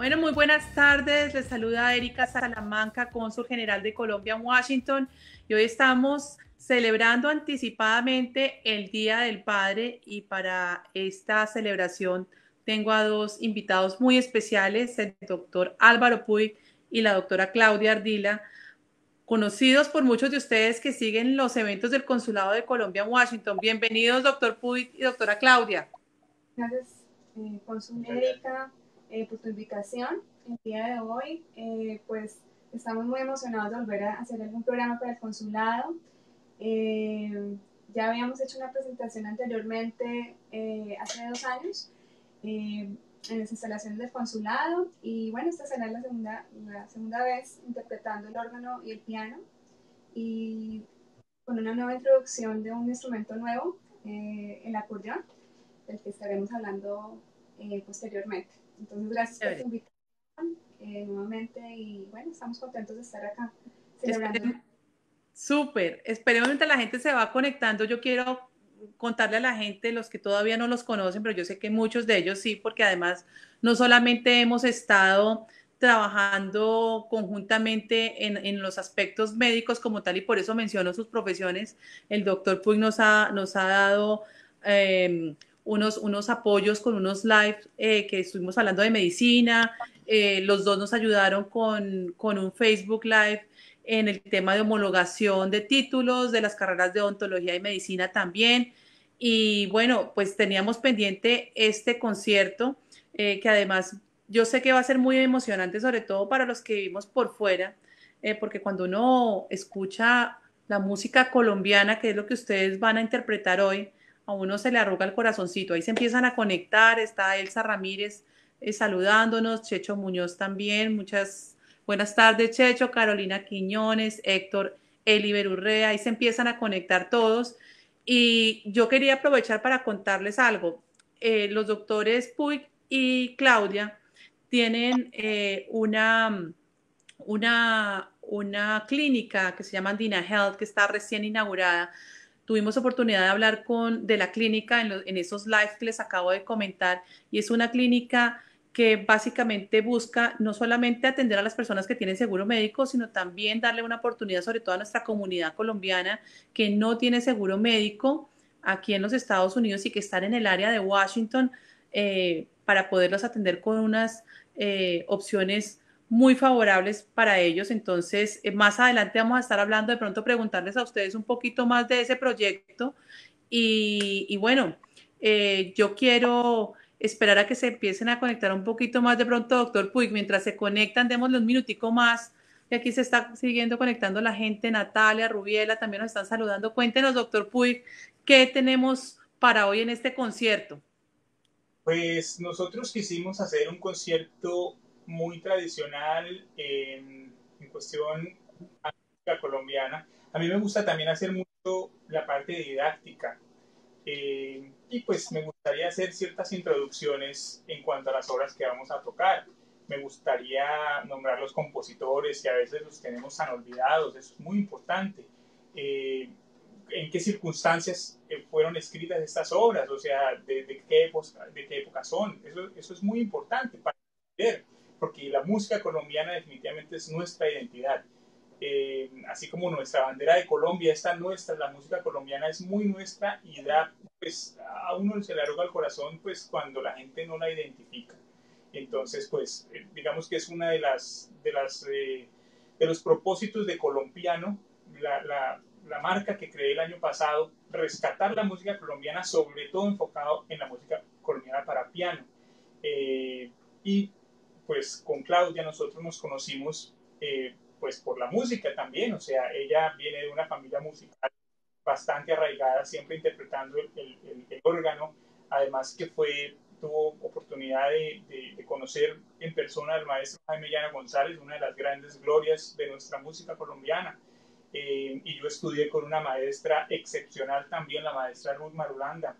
Bueno, muy buenas tardes. Les saluda Erika Salamanca, cónsul general de Colombia en Washington. Y hoy estamos celebrando anticipadamente el Día del Padre y para esta celebración tengo a dos invitados muy especiales, el doctor Álvaro Puig y la doctora Claudia Ardila, conocidos por muchos de ustedes que siguen los eventos del Consulado de Colombia en Washington. Bienvenidos, doctor Puig y doctora Claudia. Gracias, eh, Erika eh, por tu invitación el día de hoy. Eh, pues estamos muy emocionados de volver a hacer algún programa para el consulado. Eh, ya habíamos hecho una presentación anteriormente hace dos años en las instalaciones del consulado y bueno, esta será la segunda, la segunda vez interpretando el órgano y el piano y con una nueva introducción de un instrumento nuevo, el acordeón, del que estaremos hablando posteriormente. Entonces, gracias por tu invitación eh, nuevamente y bueno, estamos contentos de estar acá celebrando. Súper, esperemos mientras la gente se va conectando. Yo quiero contarle a la gente, los que todavía no los conocen, pero yo sé que muchos de ellos sí, porque además no solamente hemos estado trabajando conjuntamente en, en, los aspectos médicos como tal y por eso menciono sus profesiones. El doctor Puig nos ha, nos ha dado eh, unos, unos apoyos con unos live eh, que estuvimos hablando de medicina. Eh, los dos nos ayudaron con, con, un Facebook Live en el tema de homologación de títulos de las carreras de odontología y medicina también. Y bueno, pues teníamos pendiente este concierto, eh, que además yo sé que va a ser muy emocionante, sobre todo para los que vivimos por fuera, porque cuando uno escucha la música colombiana, que es lo que ustedes van a interpretar hoy, a uno se le arruga el corazoncito. Ahí se empiezan a conectar, está Elsa Ramírez eh, saludándonos, Checho Muñoz también, muchas buenas tardes Checho, Carolina Quiñones, Héctor Eliber Urrea, ahí se empiezan a conectar todos. Y yo quería aprovechar para contarles algo. Eh, los doctores Puig y Claudia tienen eh, una, una, una clínica que se llama Dina Health, que está recién inaugurada tuvimos oportunidad de hablar con de la clínica en, en esos lives que les acabo de comentar y es una clínica que básicamente busca no solamente atender a las personas que tienen seguro médico, sino también darle una oportunidad sobre todo a nuestra comunidad colombiana que no tiene seguro médico aquí en los Estados Unidos y que están en el área de Washington eh, para poderlos atender con unas eh, opciones muy favorables para ellos. Entonces, eh, más adelante vamos a estar hablando, de pronto preguntarles a ustedes un poquito más de ese proyecto. Y, bueno, eh, yo quiero esperar a que se empiecen a conectar un poquito más de pronto, doctor Puig. Mientras se conectan, démosle un minutico más. Y aquí se está siguiendo conectando la gente, Natalia, Rubiela, también nos están saludando. Cuéntenos, doctor Puig, ¿qué tenemos para hoy en este concierto? Pues nosotros quisimos hacer un concierto muy tradicional en, cuestión colombiana. A mí me gusta también hacer mucho la parte didáctica. Eh, y pues me gustaría hacer ciertas introducciones en cuanto a las obras que vamos a tocar. Me gustaría nombrar los compositores que a veces los tenemos tan olvidados, eso es muy importante. Eh, en qué circunstancias eh, fueron escritas estas obras, o sea, de, qué, época, de qué época son. Eso, eso es muy importante para entender porque la música colombiana definitivamente es nuestra identidad. Eh, así como nuestra bandera de Colombia está nuestra, la música colombiana es muy nuestra y da, pues a uno se le arroga el corazón pues cuando la gente no la identifica. Entonces, pues eh, digamos que es una de las, de las, eh, de los propósitos de Colombiano, la, la, la, marca que creé el año pasado, rescatar la música colombiana, sobre todo enfocado en la música colombiana para piano. y pues con Claudia nosotros nos conocimos eh, pues por la música también, o sea, ella viene de una familia musical bastante arraigada, siempre interpretando el, el, órgano, además que fue, tuvo oportunidad de, de, conocer en persona al maestro Jaime Llana González, una de las grandes glorias de nuestra música colombiana, eh, y yo estudié con una maestra excepcional también, la maestra Ruth Marulanda.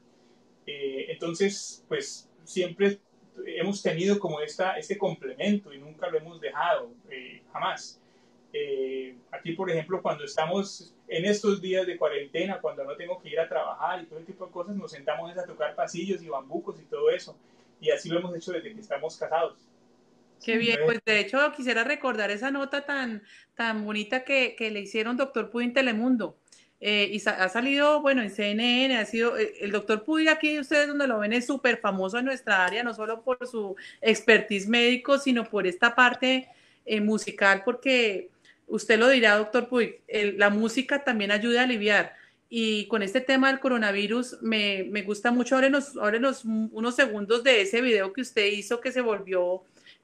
Eh, entonces, pues siempre hemos tenido como esta, este complemento y nunca lo hemos dejado, eh, jamás. Eh, aquí, por ejemplo, cuando estamos en estos días de cuarentena, cuando no tengo que ir a trabajar y todo ese tipo de cosas, nos sentamos a tocar pasillos y bambucos y todo eso. Y así lo hemos hecho desde que estamos casados. Qué bien, pues de hecho quisiera recordar esa nota tan, tan bonita que, que le hicieron doctor Puy en Telemundo. Eh, y ha salido, bueno, en CNN, ha sido, eh, el doctor Puy aquí, ustedes donde lo ven, es súper famoso en nuestra área, no solo por su expertise médico, sino por esta parte eh, musical, porque usted lo dirá, doctor Puy, la música también ayuda a aliviar. Y con este tema del coronavirus, me, me gusta mucho, ábrenos, ábrenos unos segundos de ese video que usted hizo que se volvió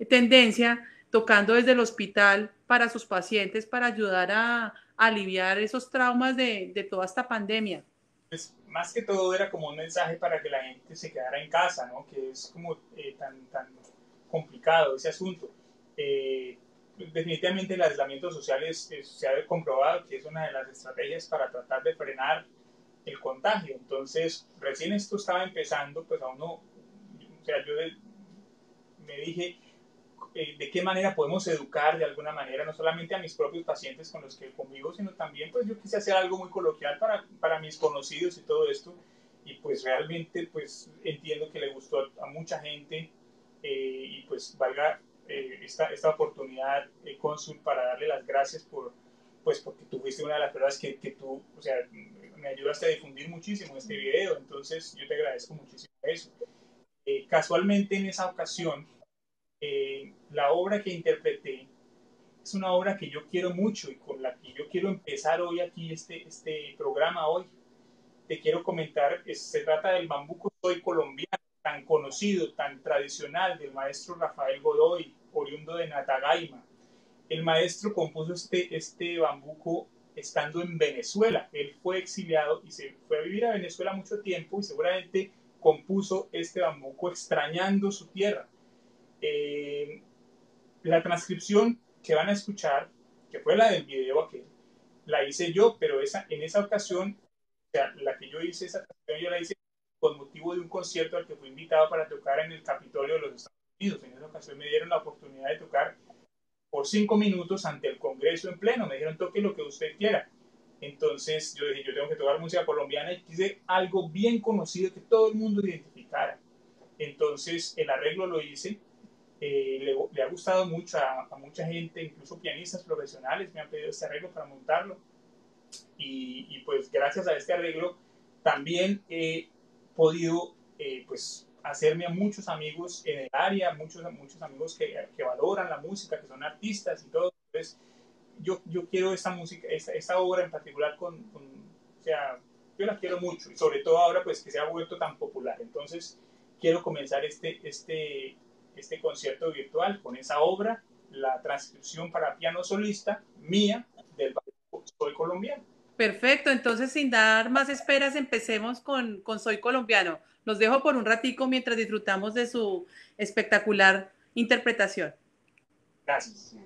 tendencia, tocando desde el hospital para sus pacientes, para ayudar a, aliviar esos traumas de, de, toda esta pandemia. Pues más que todo era como un mensaje para que la gente se quedara en casa, ¿no? Que es como eh, tan, tan complicado ese asunto. Eh, definitivamente el aislamiento social es, se ha comprobado que es una de las estrategias para tratar de frenar el contagio. Entonces, recién esto estaba empezando, pues a uno, o sea, yo me dije, eh, de qué manera podemos educar de alguna manera, no solamente a mis propios pacientes con los que convivo, sino también, pues yo quise hacer algo muy coloquial para, para mis conocidos y todo esto. Y pues realmente, pues entiendo que le gustó a, mucha gente eh, y pues valga eh, esta, esta oportunidad, Cónsul, para darle las gracias por, pues porque tú fuiste una de las personas que, que tú, o sea, me ayudaste a difundir muchísimo este video, entonces yo te agradezco muchísimo eso. casualmente en esa ocasión, eh, la obra que interpreté es una obra que yo quiero mucho y con la que yo quiero empezar hoy aquí este, este programa hoy. Te quiero comentar, se trata del bambuco Soy colombiano, tan conocido, tan tradicional del maestro Rafael Godoy, oriundo de Natagaima. El maestro compuso este, este bambuco estando en Venezuela. Él fue exiliado y se fue a vivir a Venezuela mucho tiempo y seguramente compuso este bambuco extrañando su tierra eh, la transcripción que van a escuchar, que fue la del video aquel, la hice yo, pero esa, en esa ocasión, o la que yo hice, esa yo la hice con motivo de un concierto al que fui invitado para tocar en el Capitolio de los Estados Unidos. En esa ocasión me dieron la oportunidad de tocar por cinco minutos ante el Congreso en pleno. Me dijeron, toque lo que usted quiera. Entonces yo dije, yo tengo que tocar música colombiana y quise algo bien conocido que todo el mundo identificara. Entonces el arreglo lo hice eh, le, ha gustado mucho a, mucha gente, incluso pianistas profesionales me han pedido este arreglo para montarlo. Y, pues gracias a este arreglo también he podido eh, pues hacerme a muchos amigos en el área, muchos, muchos amigos que, que, valoran la música, que son artistas y todo. Entonces yo, yo quiero esta música, esta, esta obra en particular con, con, o sea, yo la quiero mucho y sobre todo ahora pues que se ha vuelto tan popular. Entonces quiero comenzar este, este, este concierto virtual con esa obra, la transcripción para piano solista mía del Soy Colombiano. Perfecto, entonces sin dar más esperas, empecemos con, con Soy Colombiano. Los dejo por un ratico mientras disfrutamos de su espectacular interpretación. Gracias.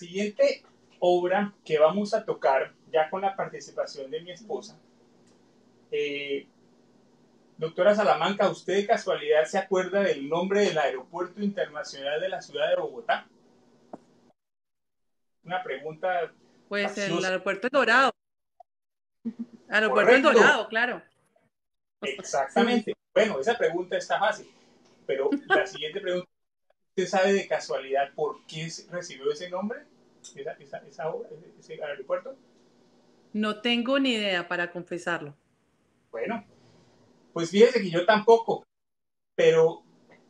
Siguiente obra que vamos a tocar, ya con la participación de mi esposa, eh, doctora Salamanca, ¿usted de casualidad se acuerda del nombre del aeropuerto internacional de la ciudad de Bogotá? Una pregunta. Pues el aeropuerto El Dorado. Aeropuerto El Dorado, claro. Exactamente. Bueno, esa pregunta está fácil, pero la siguiente pregunta, ¿usted sabe de casualidad por qué recibió ese nombre? esa, esa, obra, ese aeropuerto? No tengo ni idea, para confesarlo. Bueno, pues fíjese que yo tampoco, pero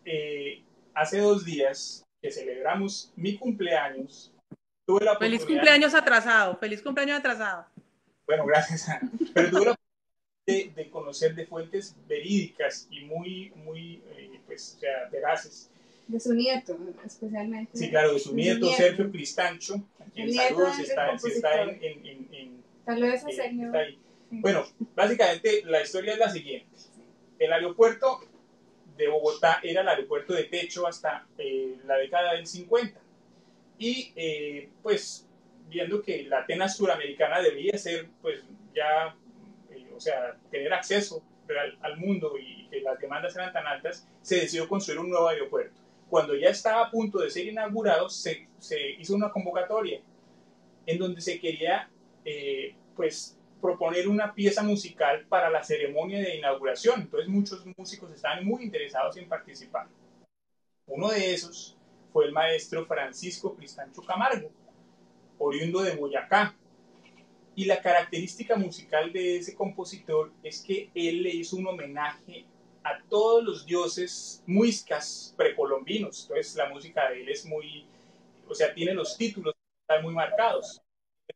eh, hace dos días que celebramos mi cumpleaños, tuve la Feliz cumpleaños atrasado, feliz cumpleaños atrasado. Bueno, gracias, Ana. Pero tuve la oportunidad de, conocer de fuentes verídicas y muy, muy, eh, pues, o sea, veraces de su nieto, especialmente. Sí, claro, de su, nieto, Sergio Cristancho, a quien saludos si está, si está en, en, en, a eh. Bueno, básicamente la historia es la siguiente. El aeropuerto de Bogotá era el aeropuerto de techo hasta eh, la década del 50. Y eh, pues viendo que la Atenas suramericana debía ser pues ya, o sea, tener acceso al, al mundo y que las demandas eran tan altas, se decidió construir un nuevo aeropuerto cuando ya estaba a punto de ser inaugurado, se, se hizo una convocatoria en donde se quería eh, pues proponer una pieza musical para la ceremonia de inauguración. Entonces muchos músicos estaban muy interesados en participar. Uno de esos fue el maestro Francisco Cristancho Camargo, oriundo de Boyacá. Y la característica musical de ese compositor es que él le hizo un homenaje a todos los dioses muiscas precolombinos. Entonces la música de él es muy, o sea, tiene los títulos muy marcados.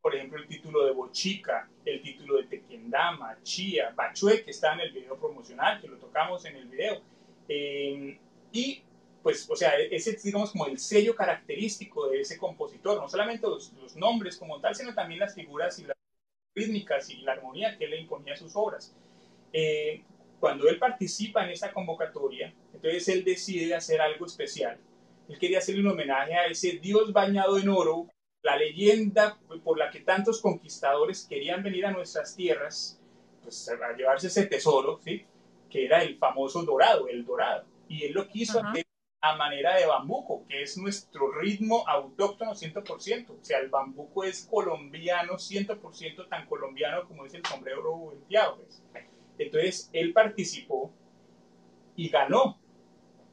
Por ejemplo, el título de Bochica, el título de Tequendama, Chía, Bachue, que está en el video promocional, que lo tocamos en el video. Eh, y pues, o sea, ese es, digamos, como el sello característico de ese compositor, no solamente los, los, nombres como tal, sino también las figuras y las rítmicas y la armonía que él le imponía a sus obras. Eh, cuando él participa en esa convocatoria, entonces él decide hacer algo especial. Él quería hacerle un homenaje a ese Dios bañado en oro, la leyenda por la que tantos conquistadores querían venir a nuestras tierras, pues a llevarse ese tesoro, ¿sí? que era el famoso dorado, el dorado. Y él lo quiso hacer a manera de bambuco, que es nuestro ritmo autóctono 100%. O sea, el bambuco es colombiano, 100% tan colombiano como es el sombrero volteado. Pues. Entonces, él participó y ganó.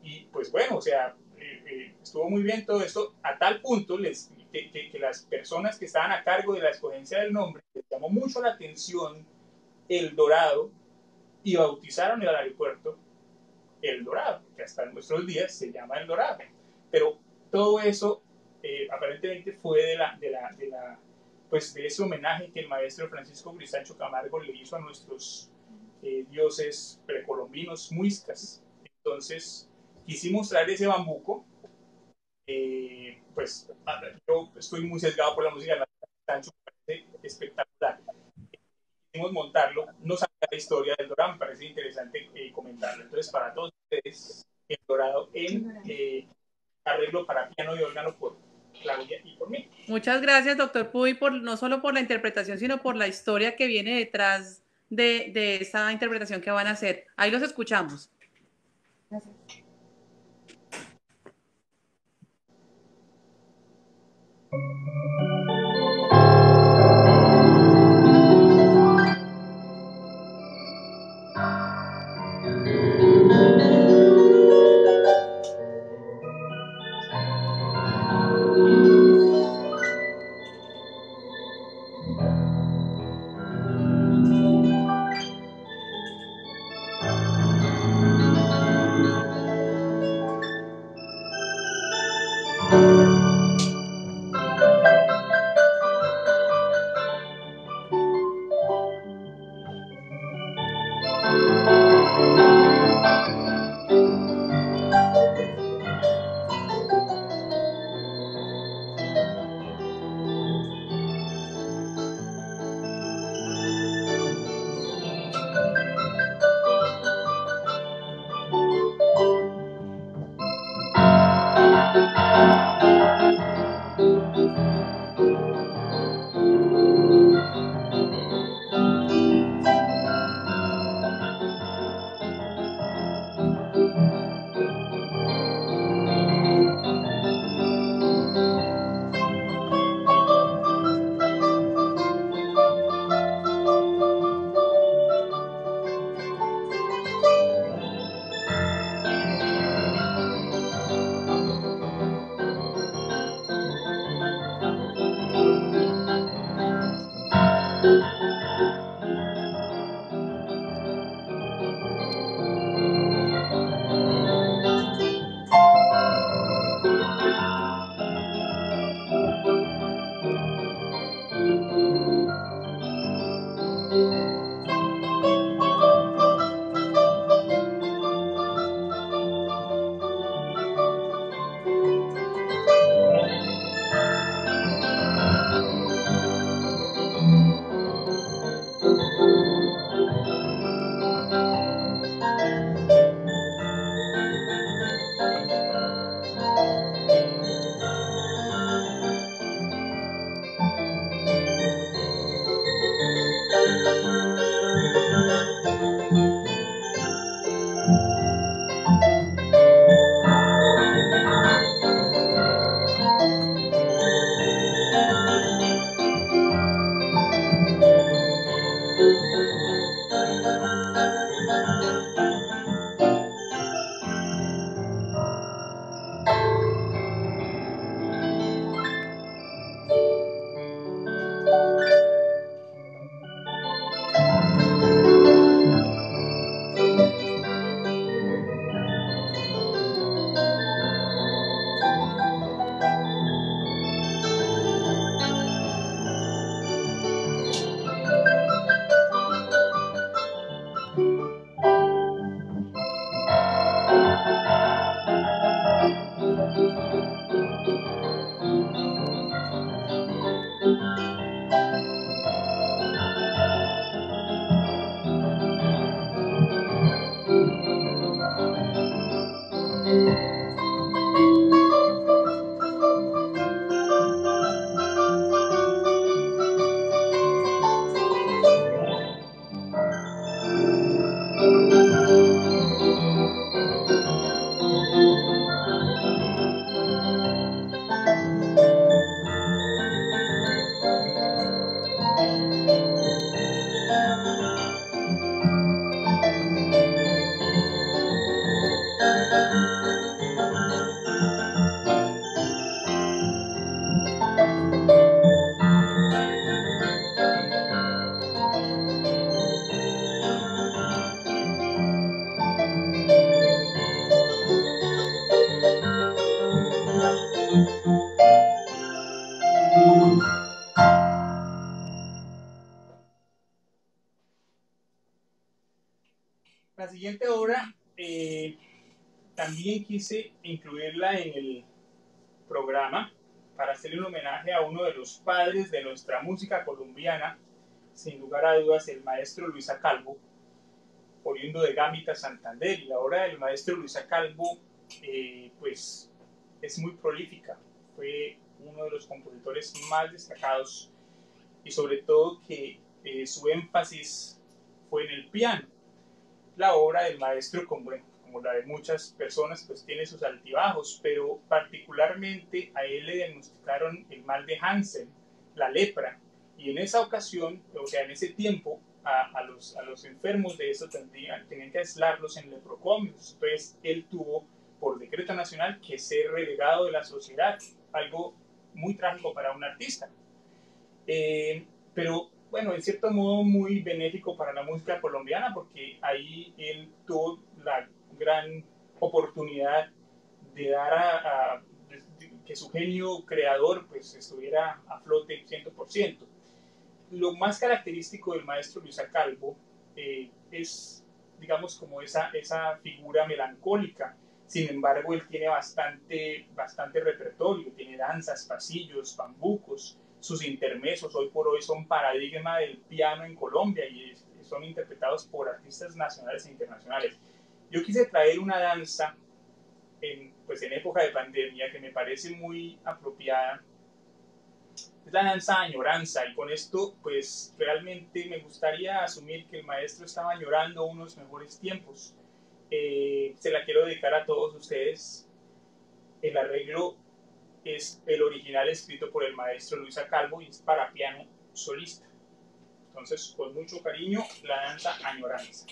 Y pues bueno, o sea, eh, eh, estuvo muy bien todo esto, a tal punto que, las personas que estaban a cargo de la escogencia del nombre llamó mucho la atención El Dorado y bautizaron el aeropuerto El Dorado, que hasta nuestros días se llama El Dorado. Pero todo eso eh, aparentemente fue de la, de la, de la, pues de ese homenaje que el maestro Francisco Grisancho Camargo le hizo a nuestros eh, dioses precolombinos muiscas. Entonces, quisimos traer ese bambuco. Eh, pues yo estoy muy sesgado por la música de la parece espectacular. Quisimos montarlo, no sabía la historia del me parece interesante eh, comentarlo. Entonces, para todos ustedes, el Dorado en arreglo para piano y órgano por Claudia y por mí. Muchas gracias, doctor Puy, por, no solo por la interpretación, sino por la historia que viene detrás de, de esa interpretación que van a hacer. Ahí los escuchamos. Gracias. Música colombiana, sin lugar a dudas, el maestro Luisa Calvo, oriundo de Gambita, Santander. Y la obra del maestro Luisa Calvo, eh, pues, es muy prolífica. Fue uno de los compositores más destacados y sobre todo que eh, su énfasis fue en el piano. La obra del maestro, como, como la de muchas personas, pues tiene sus altibajos, pero particularmente a él le diagnosticaron el mal de Hansen, la lepra, y en esa ocasión, o sea, en ese tiempo, a, a, los, a los, enfermos de eso tendrían, tenían que aislarlos en leprocomios. Entonces, él tuvo, por decreto nacional, que ser relegado de la sociedad, algo muy trágico para un artista. Eh, pero bueno, en cierto modo muy benéfico para la música colombiana porque ahí él tuvo la gran oportunidad de dar a, que su genio creador pues estuviera a flote 100%. Lo más característico del maestro Luis Calvo eh, es, digamos, como esa, esa figura melancólica. Sin embargo, él tiene bastante, bastante repertorio, tiene danzas, pasillos, bambucos, sus intermesos hoy por hoy son paradigma del piano en Colombia y son interpretados por artistas nacionales e internacionales. Yo quise traer una danza en, pues en época de pandemia que me parece muy apropiada. Es la danza añoranza y con esto pues realmente me gustaría asumir que el maestro estaba añorando unos mejores tiempos. Eh, se la quiero dedicar a todos ustedes. El arreglo es el original escrito por el maestro Luisa Calvo y es para piano solista. Entonces, con mucho cariño, la danza Añoranza.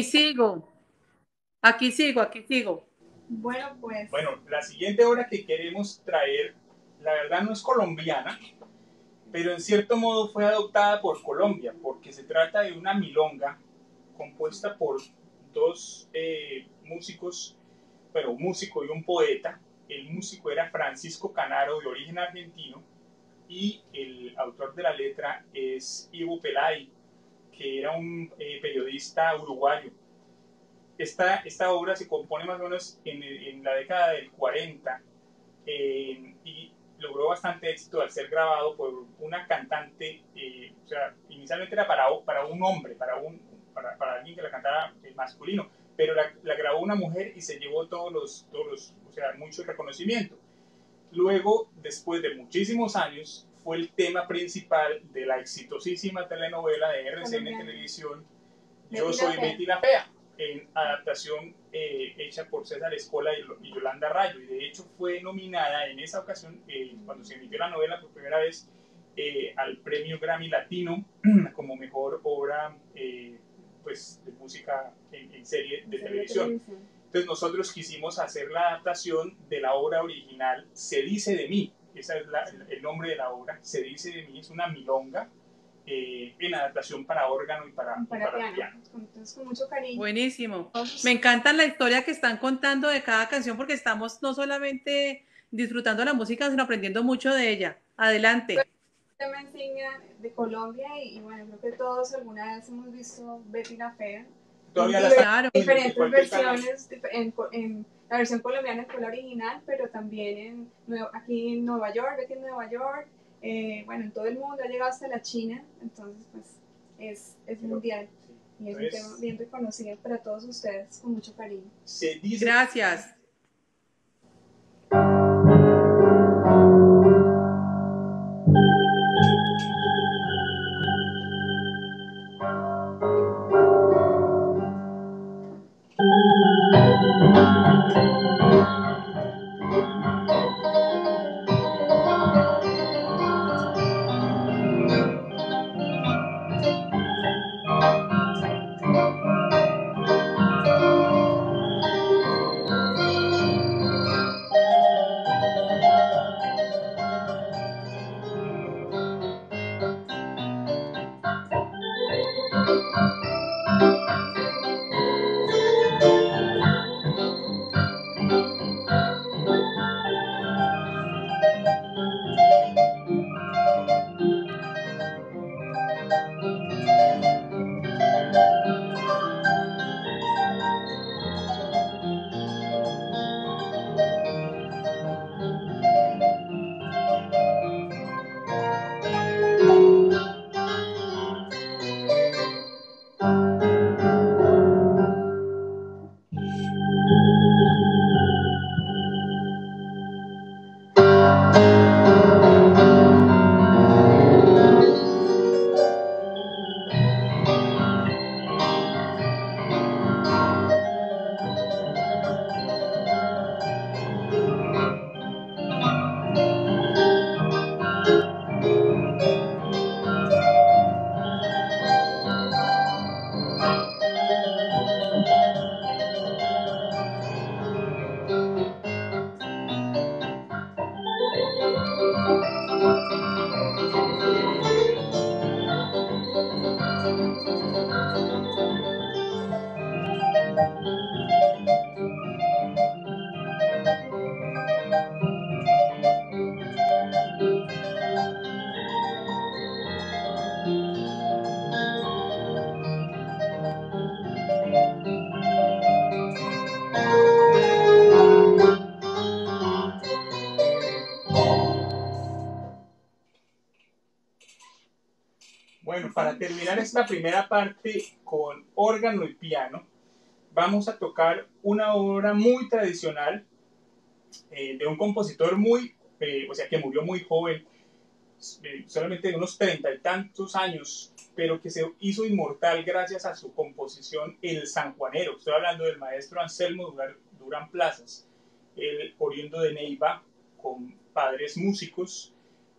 Aquí sigo. Aquí sigo, aquí sigo. Bueno, pues. Bueno, la siguiente obra que queremos traer, la verdad no es colombiana, pero en cierto modo fue adoptada por Colombia, porque se trata de una milonga compuesta por dos eh, músicos, pero un músico y un poeta. El músico era Francisco Canaro, de origen argentino, y el autor de la letra es Ivo Pelay, que era un eh, periodista uruguayo. Esta, esta obra se compone más o menos en, la década del 40 eh, y logró bastante éxito al ser grabado por una cantante, eh, o sea, inicialmente era para, para un hombre, para, un, para, para alguien que la cantara masculino, pero la, la, grabó una mujer y se llevó todos los, todos los, o sea, mucho reconocimiento. Luego, después de muchísimos años, fue el tema principal de la exitosísima telenovela de RCN Televisión, Yo Soy Betty la Fea, en adaptación eh, hecha por César Escola y, Yolanda Rayo. Y de hecho fue nominada en esa ocasión, eh, cuando se emitió la novela por primera vez, eh, al premio Grammy Latino como mejor obra pues, de música en, en serie de televisión. Entonces nosotros quisimos hacer la adaptación de la obra original Se dice de mí, ese es la, el nombre de la obra, Se dice de mí, es una milonga eh, en adaptación para órgano y para, para, y para piano. piano. Entonces, con mucho cariño. Buenísimo. Me encanta la historia que están contando de cada canción porque estamos no solamente disfrutando la música, sino aprendiendo mucho de ella. Adelante. Usted me enseña de Colombia y, y, bueno, creo que todos alguna vez hemos visto Betty la Fea. Todavía Diver- la diferentes versiones en, en la versión colombiana fue la original, pero también en, aquí en Nueva York, Betty en Nueva York, eh, bueno, en todo el mundo, ha llegado hasta la China, entonces pues es, es mundial y es un Entonces, tema bien reconocido para todos ustedes con mucho cariño. se dice Gracias. Terminar esta primera parte con órgano y piano, vamos a tocar una obra muy tradicional eh, de un compositor muy, eh, o sea, que murió muy joven, eh, solamente de unos treinta y tantos años, pero que se hizo inmortal gracias a su composición El Sanjuanero. Estoy hablando del maestro Anselmo Durán Plazas, el oriundo de Neiva, con padres músicos,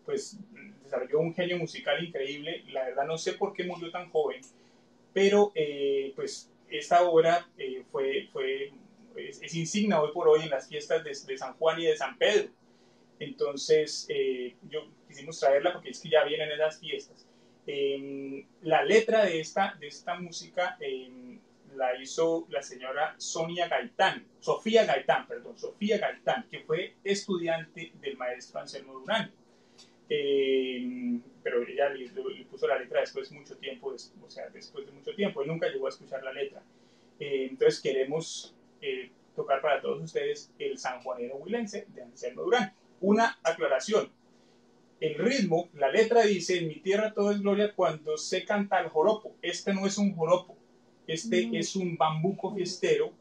pues desarrolló un genio musical increíble. La verdad no sé por qué murió tan joven, pero eh, pues esta obra eh, fue, fue, es, insignia hoy por hoy en las fiestas de, San Juan y de San Pedro. Entonces, eh, yo quisimos traerla porque es que ya vienen esas fiestas. Em, la letra de esta, de esta música em, la hizo la señora Sonia Gaitán, Sofía Gaitán, perdón, Sofía Gaitán, que fue estudiante del maestro Anselmo Durán. Em, pero ella le, puso la letra después de mucho tiempo, o sea, después de mucho tiempo, y nunca llegó a escuchar la letra. entonces queremos eh, tocar para todos ustedes el San Juanero Huilense de Anselmo Durán. Una aclaración, el ritmo, la letra dice, en mi tierra todo es gloria cuando se canta el joropo. Este no es un joropo, este mm. es un bambuco fiestero.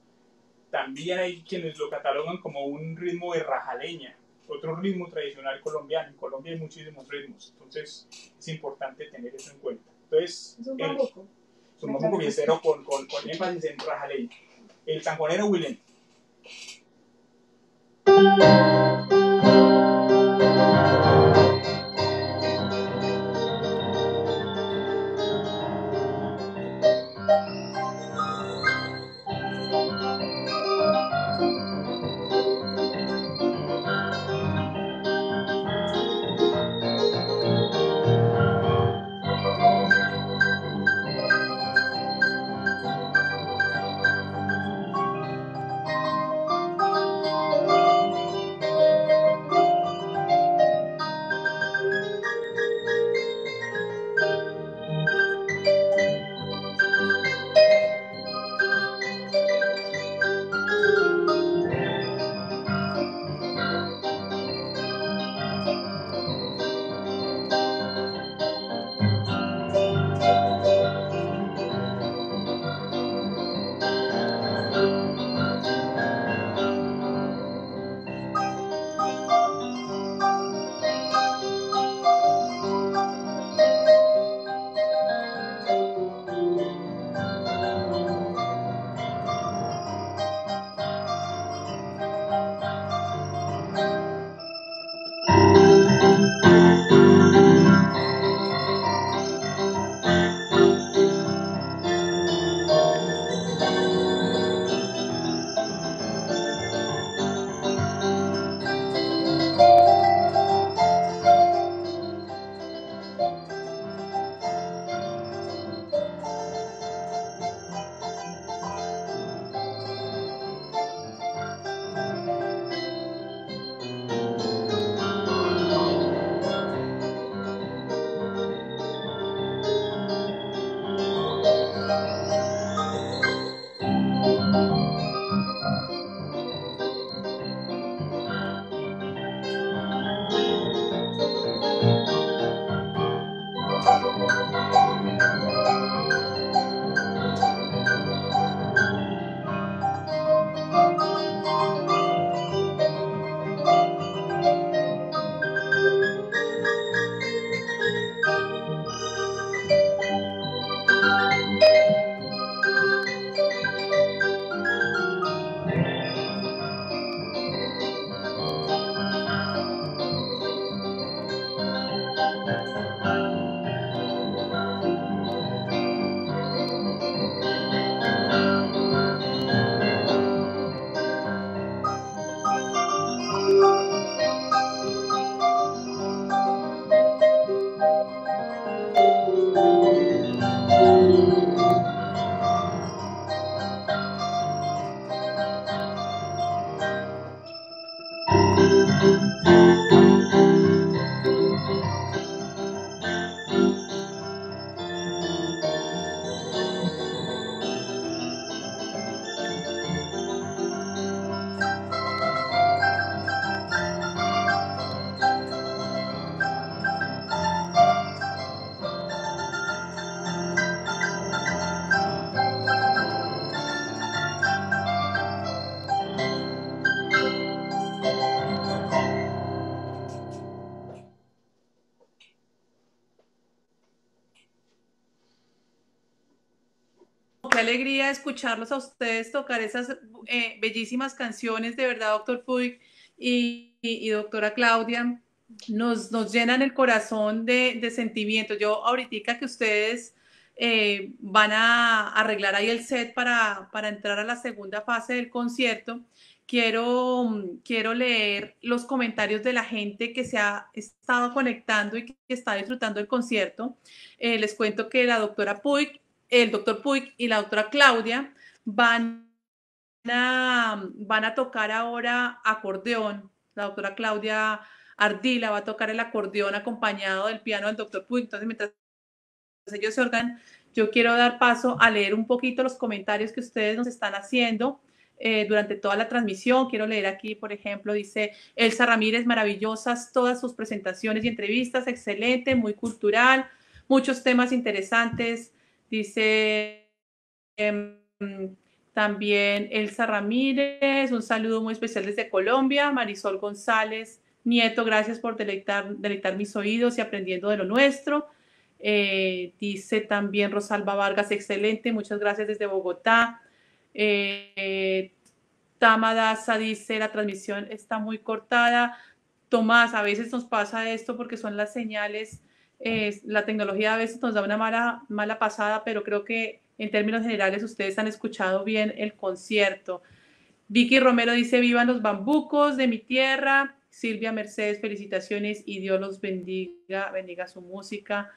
También hay quienes lo catalogan como un ritmo de rajaleña, otro ritmo tradicional colombiano. En Colombia hay muchísimos ritmos, entonces es importante tener eso en cuenta. Entonces, es un es un fiestero con, con, con, énfasis en rajaleña. El sanjuanero Willem. Escucharlos a ustedes tocar esas eh, bellísimas canciones, de verdad, doctor Puig y, doctora Claudia. nos, nos llenan el corazón de, de sentimientos. Yo ahorita que ustedes eh, van a arreglar ahí el set para, para entrar a la segunda fase del concierto, quiero, quiero leer los comentarios de la gente que se ha estado conectando y que está disfrutando del concierto. Eh, les cuento que la doctora Puig, el doctor Puig y la doctora Claudia van a, van a tocar ahora acordeón. La doctora Claudia Ardila va a tocar el acordeón acompañado del piano del doctor Puig. Entonces, mientras ellos se organ, yo quiero dar paso a leer un poquito los comentarios que ustedes nos están haciendo eh, durante toda la transmisión. Quiero leer aquí, por ejemplo, dice Elsa Ramírez, maravillosas todas sus presentaciones y entrevistas, excelente, muy cultural, muchos temas interesantes. Dice em, también Elsa Ramírez, un saludo muy especial desde Colombia. Marisol González, nieto, gracias por deleitar, deleitar mis oídos y aprendiendo de lo nuestro. Eh, dice también Rosalba Vargas, excelente, muchas gracias desde Bogotá. Eh, Tamadasa dice, la transmisión está muy cortada. Tomás, a veces nos pasa esto porque son las señales, la tecnología a veces nos da una mala, mala pasada, pero creo que en términos generales ustedes han escuchado bien el concierto. Vicky Romero dice, vivan los bambucos de mi tierra. Silvia Mercedes, felicitaciones y Dios los bendiga, bendiga su música.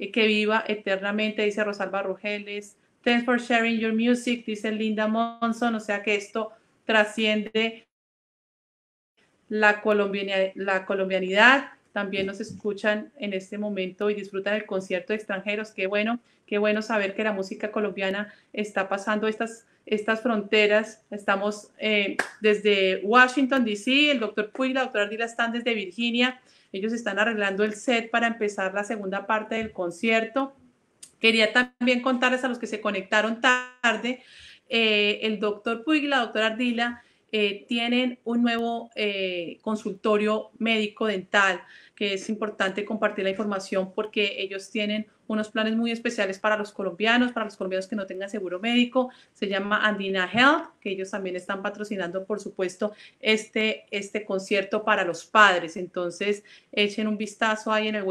Eh, que viva eternamente, dice Rosalba Rugeles. Thanks for sharing your music, dice Linda Monson, o sea que esto trasciende la, la colombianidad. También nos escuchan en este momento y disfrutan el concierto de extranjeros. Qué bueno, qué bueno saber que la música colombiana está pasando estas, estas fronteras. Estamos eh, desde Washington, D.C., el doctor Puy y la doctora Ardila están desde Virginia. Ellos están arreglando el set para empezar la segunda parte del concierto. Quería también contarles a los que se conectaron tarde, eh, el doctor Puig y la doctora Ardila eh, tienen un nuevo eh, consultorio médico dental, que es importante compartir la información porque ellos tienen unos planes muy especiales para los colombianos, para los colombianos que no tengan seguro médico. Se llama Andina Health, que ellos también están patrocinando, por supuesto, este, este concierto para los padres. Entonces, echen un vistazo ahí en el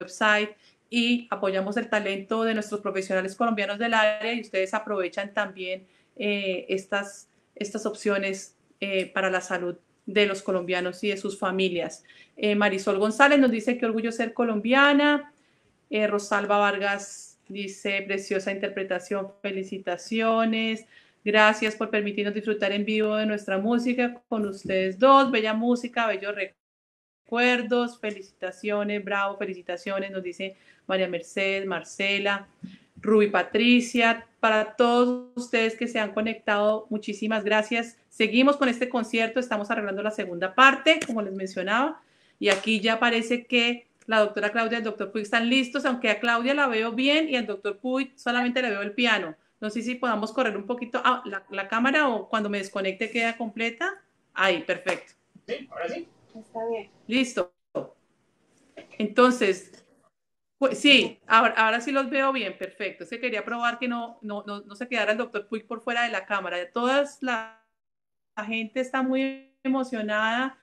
website y apoyamos el talento de nuestros profesionales colombianos del área y ustedes aprovechan también eh, estas, estas opciones eh, para la salud de los colombianos y de sus familias. Eh, Marisol González nos dice que orgullo ser colombiana. Rosalba Vargas dice preciosa interpretación, felicitaciones. Gracias por permitirnos disfrutar en vivo de nuestra música con ustedes dos. Bella música, bello recuerdos, felicitaciones, bravo, felicitaciones, nos dice María Mercedes, Marcela, Ruby Patricia, para todos ustedes que se han conectado, muchísimas gracias. Seguimos con este concierto, estamos arreglando la segunda parte, como les mencionaba, y aquí ya parece que la doctora Claudia y el doctor Puig están listos, aunque a Claudia la veo bien y al doctor Puig solamente le veo el piano. No sé si podamos correr un poquito ah, la, la, cámara o cuando me desconecte queda completa. Ahí, perfecto. Sí, ahora sí. Está bien. Listo. Entonces, pues sí, ahora, sí los veo bien, perfecto. Se quería probar que no, no, no, no se quedara el doctor Puig por fuera de la cámara. Todas la, la gente está muy emocionada.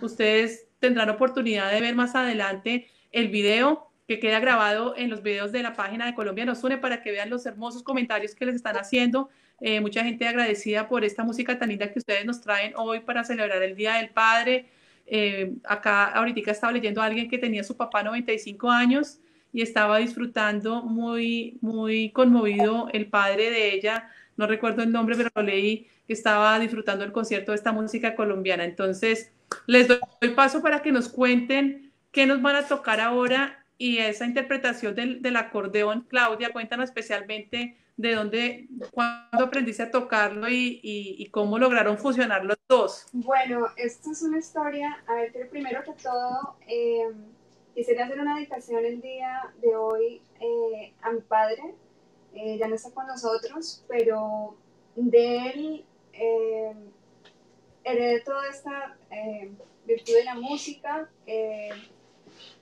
Ustedes tendrán oportunidad de ver más adelante el video que queda grabado en los videos de la página de Colombia Nos Une para que vean los hermosos comentarios que les están haciendo. Eh, mucha gente agradecida por esta música tan linda que ustedes nos traen hoy para celebrar el Día del Padre. Eh, acá ahorita estaba leyendo a alguien que tenía su papá 95 años y estaba disfrutando muy, muy conmovido el padre de ella, no recuerdo el nombre, pero leí, que estaba disfrutando el concierto de esta música colombiana. Entonces, les doy paso para que nos cuenten qué nos van a tocar ahora y esa interpretación del, del acordeón. Claudia, cuéntanos especialmente de dónde, cuándo aprendiste a tocarlo y, y, cómo lograron fusionar los dos. Bueno, esto es una historia, a ver, primero que todo, eh, quisiera hacer una dedicación el día de hoy eh, a mi padre, eh, ya no está con nosotros, pero de él heredé toda esta virtud de la música.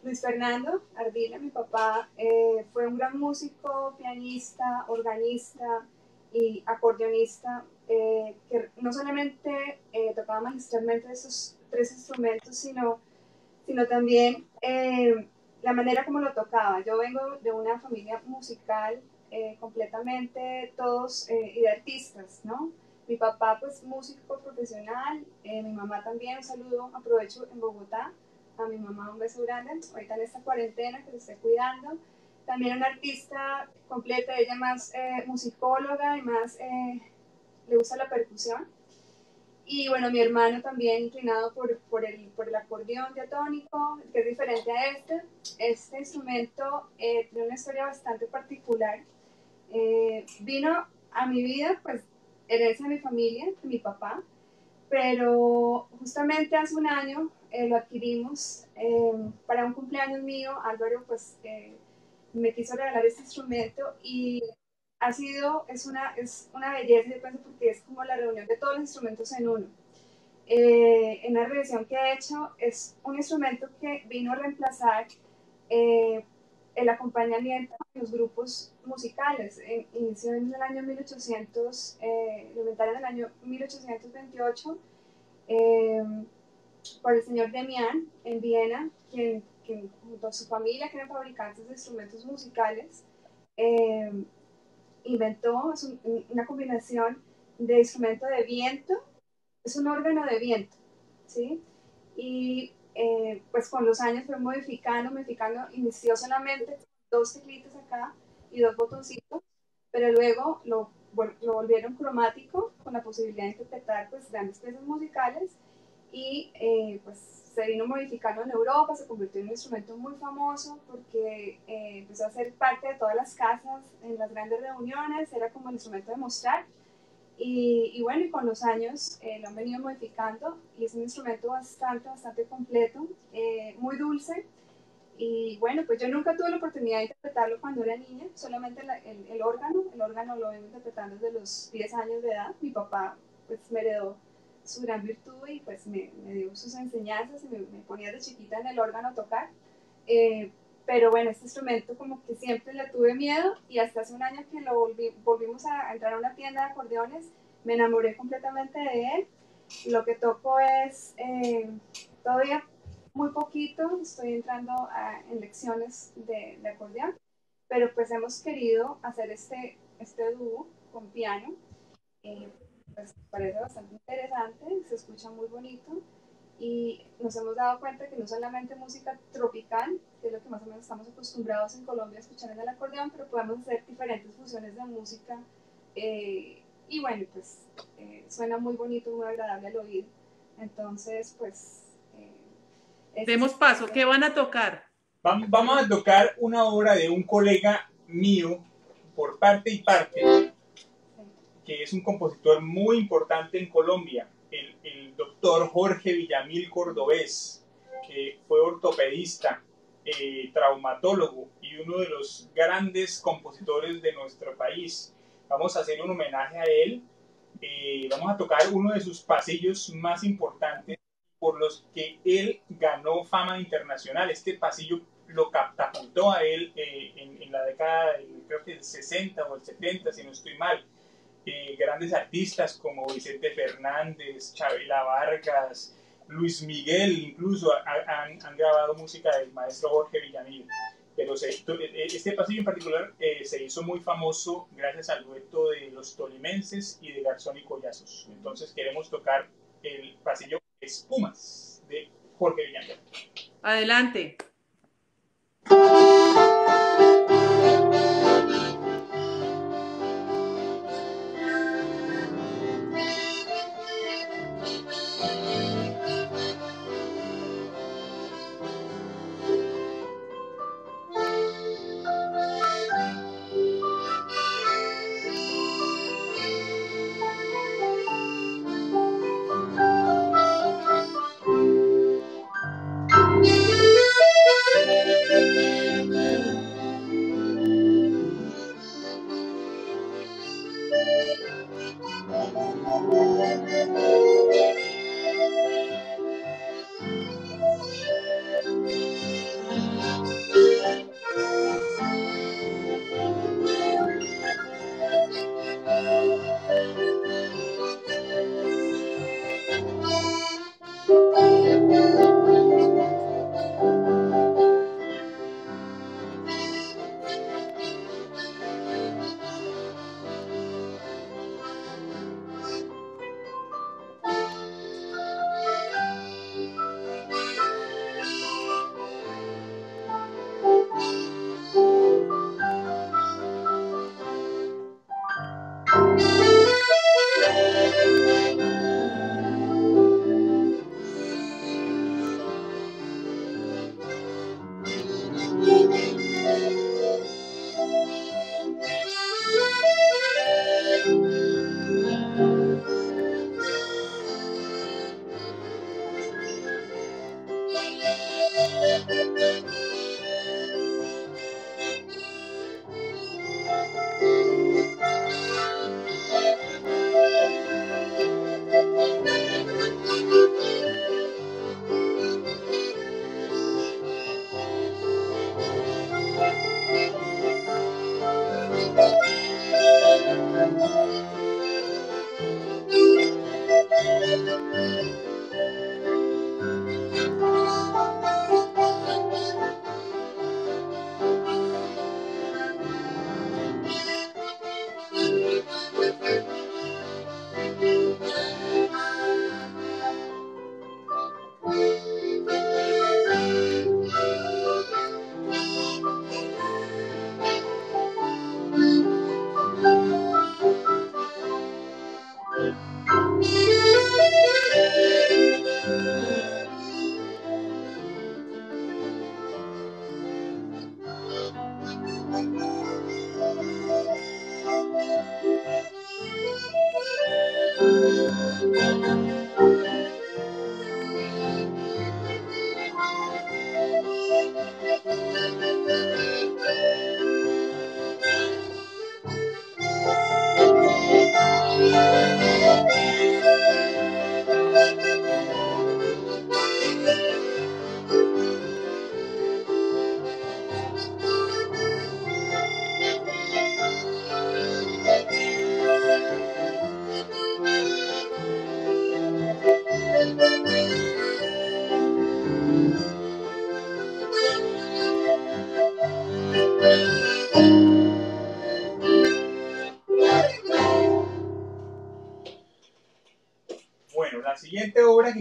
Luis Fernando Ardila, mi papá, eh, fue un gran músico, pianista, organista y acordeonista, eh, que no solamente eh, tocaba magistralmente esos tres instrumentos, sino sino también la manera como lo tocaba. Yo vengo de una familia musical completamente, todos y de artistas, ¿no? Mi papá, pues músico profesional, mi mamá también, un saludo, aprovecho en Bogotá, a mi mamá un beso grande, ahorita en esta cuarentena que se esté cuidando. También una artista completa, ella más musicóloga y más le gusta la percusión. Y bueno, mi hermano también inclinado por, por, el, por el acordeón diatónico, que es diferente a este. Este instrumento eh, tiene una historia bastante particular. Eh, vino a mi vida, pues, herencia de mi familia, de mi papá, pero justamente hace un año eh, lo adquirimos para un cumpleaños mío. Álvaro, pues, me quiso regalar este instrumento y ha sido, es una, es una belleza, yo pienso, porque es como la reunión de todos los instrumentos en uno. Eh, en la revisión que he hecho, es un instrumento que vino a reemplazar eh, el acompañamiento de los grupos musicales. inició en el año 1800, eh, lo inventaron en el año 1828 eh, por el señor Demian en Viena, quien, quien junto a su familia, que eran fabricantes de instrumentos musicales, inventó una combinación de instrumento de viento, es un órgano de viento, ¿sí? Y eh, pues con los años fue modificando, modificando, inició solamente dos teclitas acá y dos botoncitos, pero luego lo, lo volvieron cromático con la posibilidad de interpretar pues grandes piezas musicales y eh, pues se vino modificando en Europa, se convirtió en un instrumento muy famoso porque eh, empezó a ser parte de todas las casas en las grandes reuniones, era como el instrumento de mostrar. Y, y bueno, y con los años eh, lo han venido modificando y es un instrumento bastante, bastante completo, eh, muy dulce. Y bueno, pues yo nunca tuve la oportunidad de interpretarlo cuando era niña, solamente el, el, órgano, el órgano lo vengo interpretando desde los 10 años de edad. Mi papá pues me heredó su gran virtud y pues me, me dio sus enseñanzas y me, ponía de chiquita en el órgano a tocar. Eh, pero bueno, este instrumento como que siempre le tuve miedo y hasta hace un año que lo volvimos a entrar a una tienda de acordeones, me enamoré completamente de él. Lo que toco es eh, todavía muy poquito, estoy entrando a, en lecciones de, de, acordeón, pero pues hemos querido hacer este, este dúo con piano. Eh, pues parece bastante interesante, se escucha muy bonito y nos hemos dado cuenta que no solamente música tropical, que es lo que más o menos estamos acostumbrados en Colombia a escuchar en el acordeón, pero podemos hacer diferentes fusiones de música eh, y bueno, pues eh, suena muy bonito, muy agradable al oído. Entonces, pues... Eh, Demos paso, ¿qué van a tocar? Vamos a tocar una obra de un colega mío por parte y parte que es un compositor muy importante en Colombia, el, el doctor Jorge Villamil Cordobés, que fue ortopedista, eh, traumatólogo y uno de los grandes compositores de nuestro país. Vamos a hacer un homenaje a él. Eh, vamos a tocar uno de sus pasillos más importantes por los que él ganó fama internacional. Este pasillo lo catapultó a él eh, en, en, la década, creo que del 60 o el 70, si no estoy mal grandes artistas como Vicente Fernández, Chabela Vargas, Luis Miguel, incluso han, han grabado música del maestro Jorge Villamil. Pero e, e, este pasillo en particular eh, se hizo muy famoso gracias al dueto de los tolimenses y de Garzón y Collazos. Entonces queremos tocar el pasillo Espumas de Jorge Villamil. Adelante.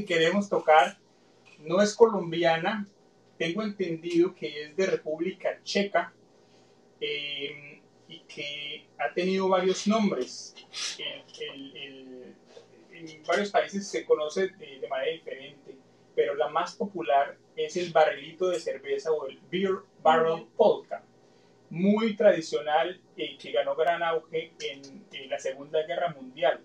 Queremos tocar no es colombiana, tengo entendido que es de República Checa eh, y que ha tenido varios nombres. en varios países se conoce de, manera diferente, pero la más popular es el barrilito de cerveza o el Beer Barrel Polka, muy tradicional y que ganó gran auge en, en la Segunda Guerra Mundial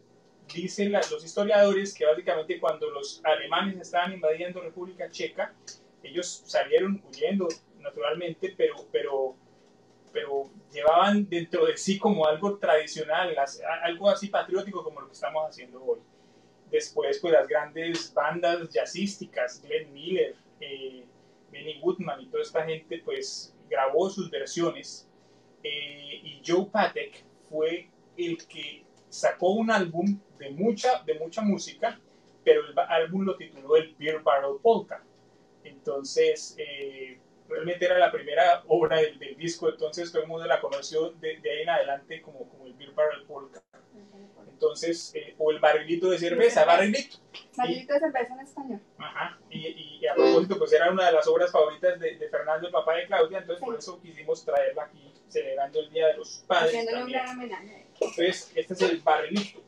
dicen los historiadores que básicamente cuando los alemanes estaban invadiendo República Checa, ellos salieron huyendo naturalmente, pero, pero, pero llevaban dentro de sí como algo tradicional, algo así patriótico como lo que estamos haciendo hoy. Después, pues las grandes bandas jazzísticas, Glenn Miller, eh, Benny Goodman y toda esta gente, pues grabó sus versiones. Eh, y Joe Patek fue el que sacó un álbum de mucha, de mucha música, pero el álbum lo tituló el Beer Barrel Polka. Entonces, eh, realmente era la primera obra del, disco, entonces todo el mundo la conoció de, ahí en adelante como, como el Beer Barrel Polka. Entonces, eh, o el barrilito de cerveza, barrilito. Barrilito de cerveza en español. Ajá, y, y, a propósito, pues era una de las obras favoritas de, de Fernando, el papá de Claudia, entonces por eso quisimos traerla aquí, celebrando el Día de los Padres. Haciéndole un gran homenaje. Entonces, este es el barrilito.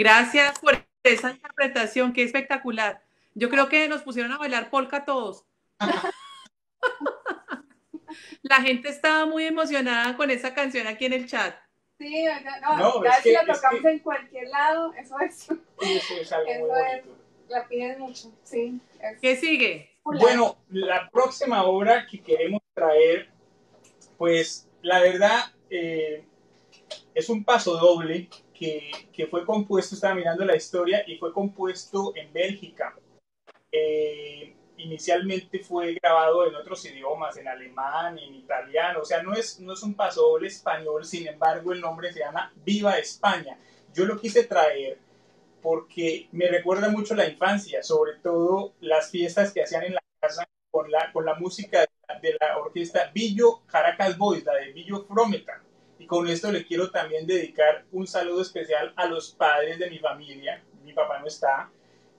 Gracias por esa interpretación, qué espectacular. Yo creo que nos pusieron a bailar polka todos. La gente estaba muy emocionada con esa canción aquí en el chat. Sí, no, ya si la tocamos en cualquier lado, eso es. eso es algo muy bonito. la piden mucho, sí. ¿Qué sigue? Bueno, la próxima obra que queremos traer, pues la verdad eh, es un paso doble que, fue compuesto, estaba mirando la historia, y fue compuesto en Bélgica. Eh, inicialmente fue grabado en otros idiomas, en alemán, en italiano, o sea, no es, no es un pasodoble español, sin embargo el nombre se llama Viva España. Yo lo quise traer porque me recuerda mucho la infancia, sobre todo las fiestas que hacían en la casa con la, con la música de la, orquesta Billo Caracas Boys, la de Billo Frometan. Con esto le quiero también dedicar un saludo especial a los padres de mi familia. Mi papá no está,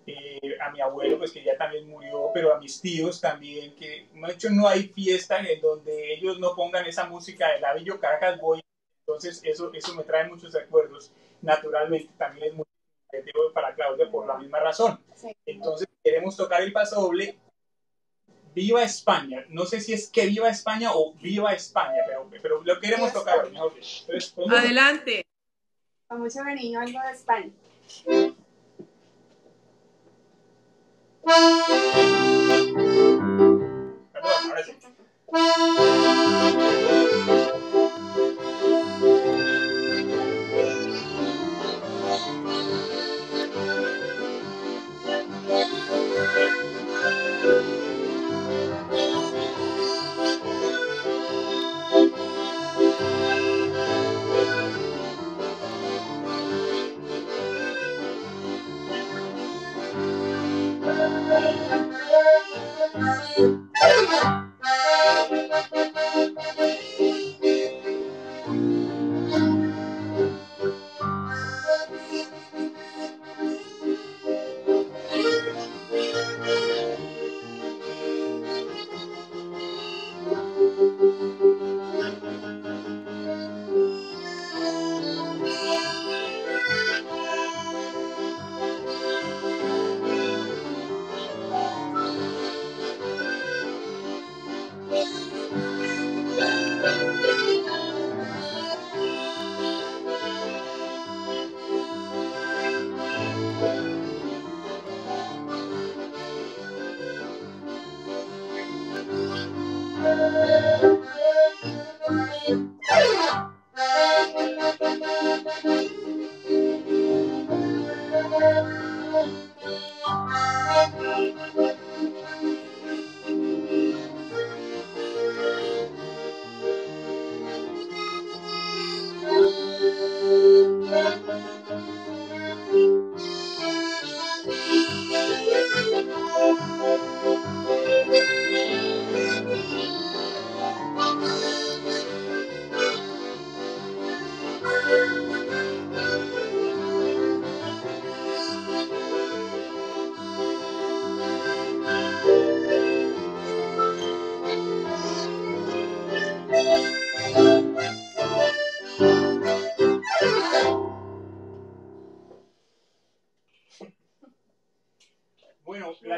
eh, a mi abuelo, pues que ya también murió, pero a mis tíos también, que de hecho no hay fiesta en donde ellos no pongan esa música de la Billo Caracas Boys. Entonces eso, eso me trae muchos recuerdos. Naturalmente también es muy para Claudia por la misma razón. Entonces queremos tocar el paso doble. Viva España. No sé si es que viva España o viva España, pero, pero lo queremos tocar Adelante. Con mucho cariño algo de España. Perdón, ahora sí. Música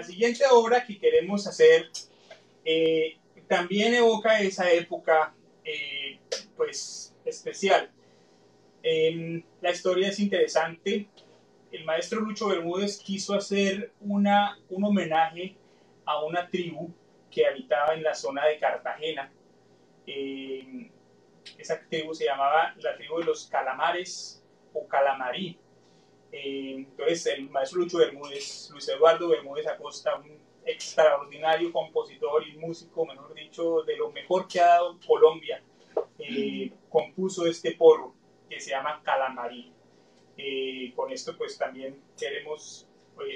siguiente obra que queremos hacer eh, también evoca esa época eh, pues especial. la historia es interesante. El maestro Lucho Bermúdez quiso hacer una, un homenaje a una tribu que habitaba en la zona de Cartagena. esa tribu se llamaba la tribu de los calamares o calamarí. Eh, entonces, el maestro Lucho Bermúdez, Luis Eduardo Bermúdez Acosta, un extraordinario compositor y músico, mejor dicho, de lo mejor que ha dado Colombia, eh, compuso este porro que se llama Calamarí. Eh, con esto, pues también queremos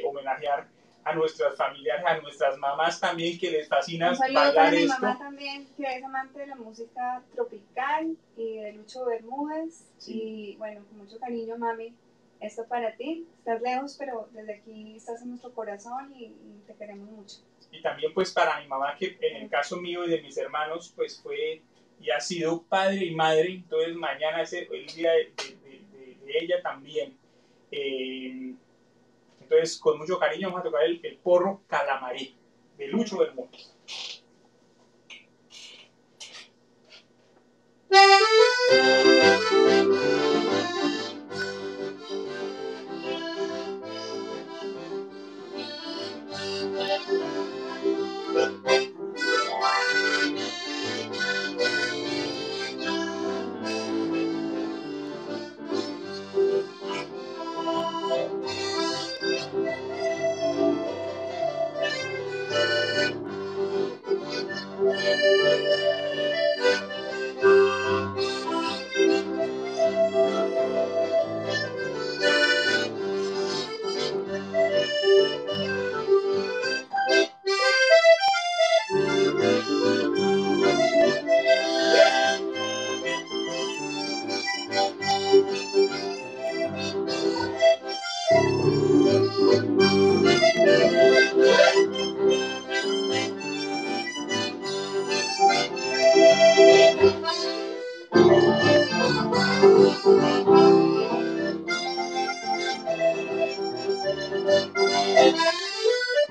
homenajear a nuestras familiares, a nuestras mamás también que les fascina Un saludo para mi mamá también, que es amante de la música tropical y de Lucho Bermúdez. Y bueno, con mucho cariño, mami, esto para ti. Estás lejos, pero desde aquí estás en nuestro corazón y, te queremos mucho. Y también pues para mi mamá, que en el caso mío y de mis hermanos, pues fue y ha sido padre y madre, entonces mañana es el, día de, ella también. Eh, entonces, con mucho cariño vamos a tocar el, el porro calamarí, de Lucho del Monte.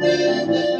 Bueno,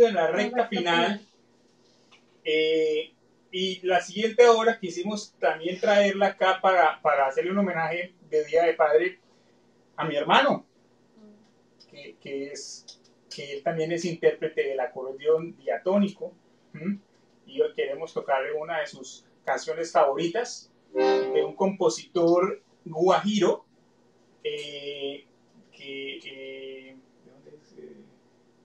en la recta final. Eh, y la siguiente hora quisimos también traerla acá para, para hacerle un homenaje de Día de Padre a mi hermano, que, que es, que él también es intérprete del acordeón diatónico. Y hoy queremos tocarle una de sus canciones favoritas de un compositor guajiro eh, que eh, ¿de dónde es? Eh,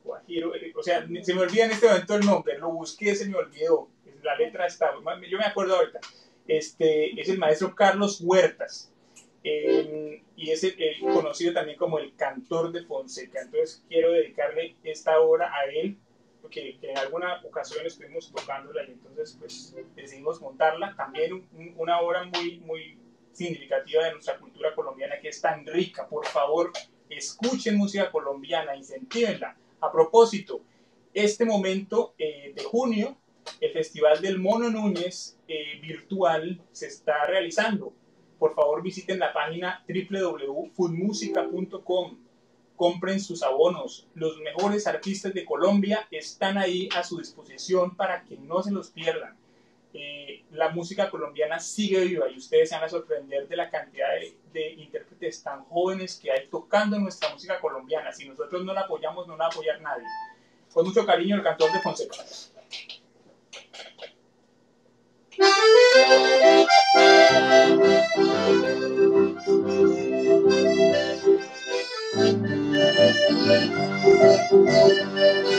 guajiro eh, o sea se me olvida en este momento el nombre lo busqué se me olvidó la letra está yo me acuerdo ahorita este es el maestro Carlos Huertas eh, y es el, el conocido también como el cantor de Fonseca entonces quiero dedicarle esta obra a él que, que en alguna ocasión estuvimos tocándola y entonces pues decidimos montarla. También un- una obra muy, muy significativa de nuestra cultura colombiana que es tan rica. Por favor, escuchen música colombiana, incentívenla. A propósito, este momento eh, de junio, el Festival del Mono Núñez eh, virtual se está realizando. Por favor, visiten la página www.foodmusica.com compren sus abonos. Los mejores artistas de Colombia están ahí a su disposición para que no se los pierdan. La música colombiana sigue viva y ustedes se van a sorprender de la cantidad de, de intérpretes tan jóvenes que hay tocando nuestra música colombiana. Si nosotros no la apoyamos, no la va a apoyar nadie. Con mucho cariño, el cantor de Fonseca.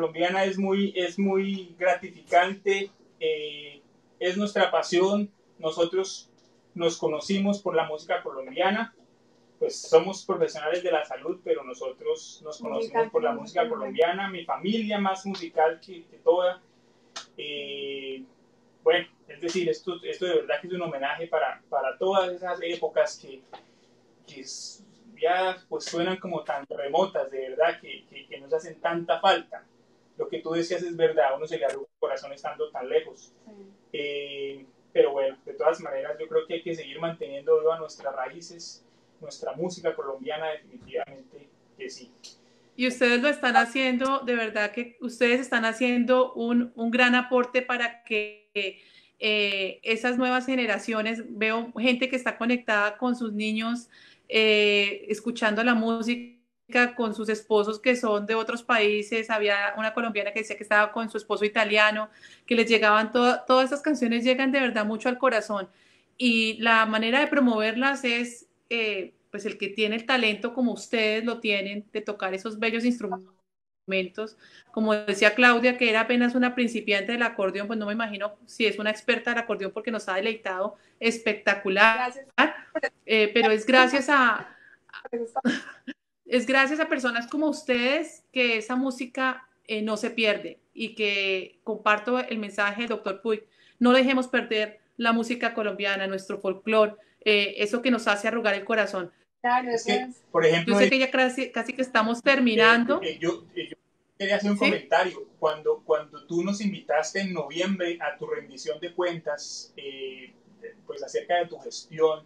colombiana es muy, es muy gratificante, eh, es nuestra pasión. Nosotros nos conocimos por la música colombiana, pues somos profesionales de la salud, pero nosotros nos conocimos por la música colombiana, mi familia más musical que, toda. Eh, bueno, es decir, esto, esto de verdad que es un homenaje para, para todas esas épocas que, que ya pues suenan como tan remotas, de verdad, que, que, nos hacen tanta falta. Lo que tú decías es verdad, uno se le arruga el corazón estando tan lejos. Eh, pero bueno, de todas maneras yo creo que hay que seguir manteniendo viva nuestras raíces, nuestra música colombiana definitivamente que sí. Y ustedes lo están haciendo, de verdad que ustedes están haciendo un, un gran aporte para que eh, esas nuevas generaciones, veo gente que está conectada con sus niños, eh, escuchando la música con sus esposos que son de otros países. Había una colombiana que decía que estaba con su esposo italiano, que les llegaban todas esas canciones, llegan de verdad mucho al corazón. Y la manera de promoverlas es, eh, pues, el que tiene el talento como ustedes lo tienen, de tocar esos bellos instrumentos como decía Claudia, que era apenas una principiante del acordeón, pues no me imagino si es una experta del acordeón porque nos ha deleitado espectacular. Eh, pero es gracias a, es gracias a personas como ustedes que esa música eh, no se pierde y que comparto el mensaje del doctor Puig. No dejemos perder la música colombiana, nuestro folclore, eh, eso que nos hace arrugar el corazón. Claro, por ejemplo, yo sé que ya casi, casi que estamos terminando. yo, quería hacer un comentario. Cuando, cuando tú nos invitaste en noviembre a tu rendición de cuentas, eh, pues acerca de tu gestión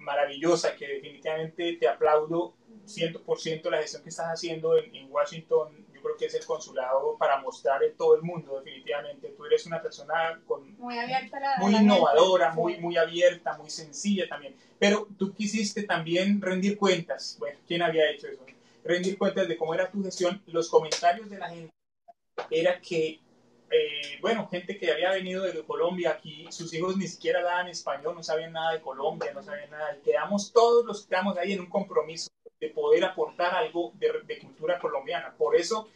maravillosa, que definitivamente te aplaudo 100% la gestión que estás haciendo en, Washington, yo creo que es el consulado para mostrar en todo el mundo, definitivamente. Tú eres una persona con, muy, abierta muy innovadora, muy, muy abierta, muy sencilla también. Pero tú quisiste también rendir cuentas. Bueno, ¿quién había hecho eso? rendir cuentas de cómo era tu gestión, los comentarios de la gente era que, eh, bueno, gente que había venido de Colombia aquí, sus hijos ni siquiera hablaban español, no sabían nada de Colombia, no sabían nada, y quedamos todos los que estamos ahí en un compromiso de poder aportar algo de, cultura colombiana. Por eso,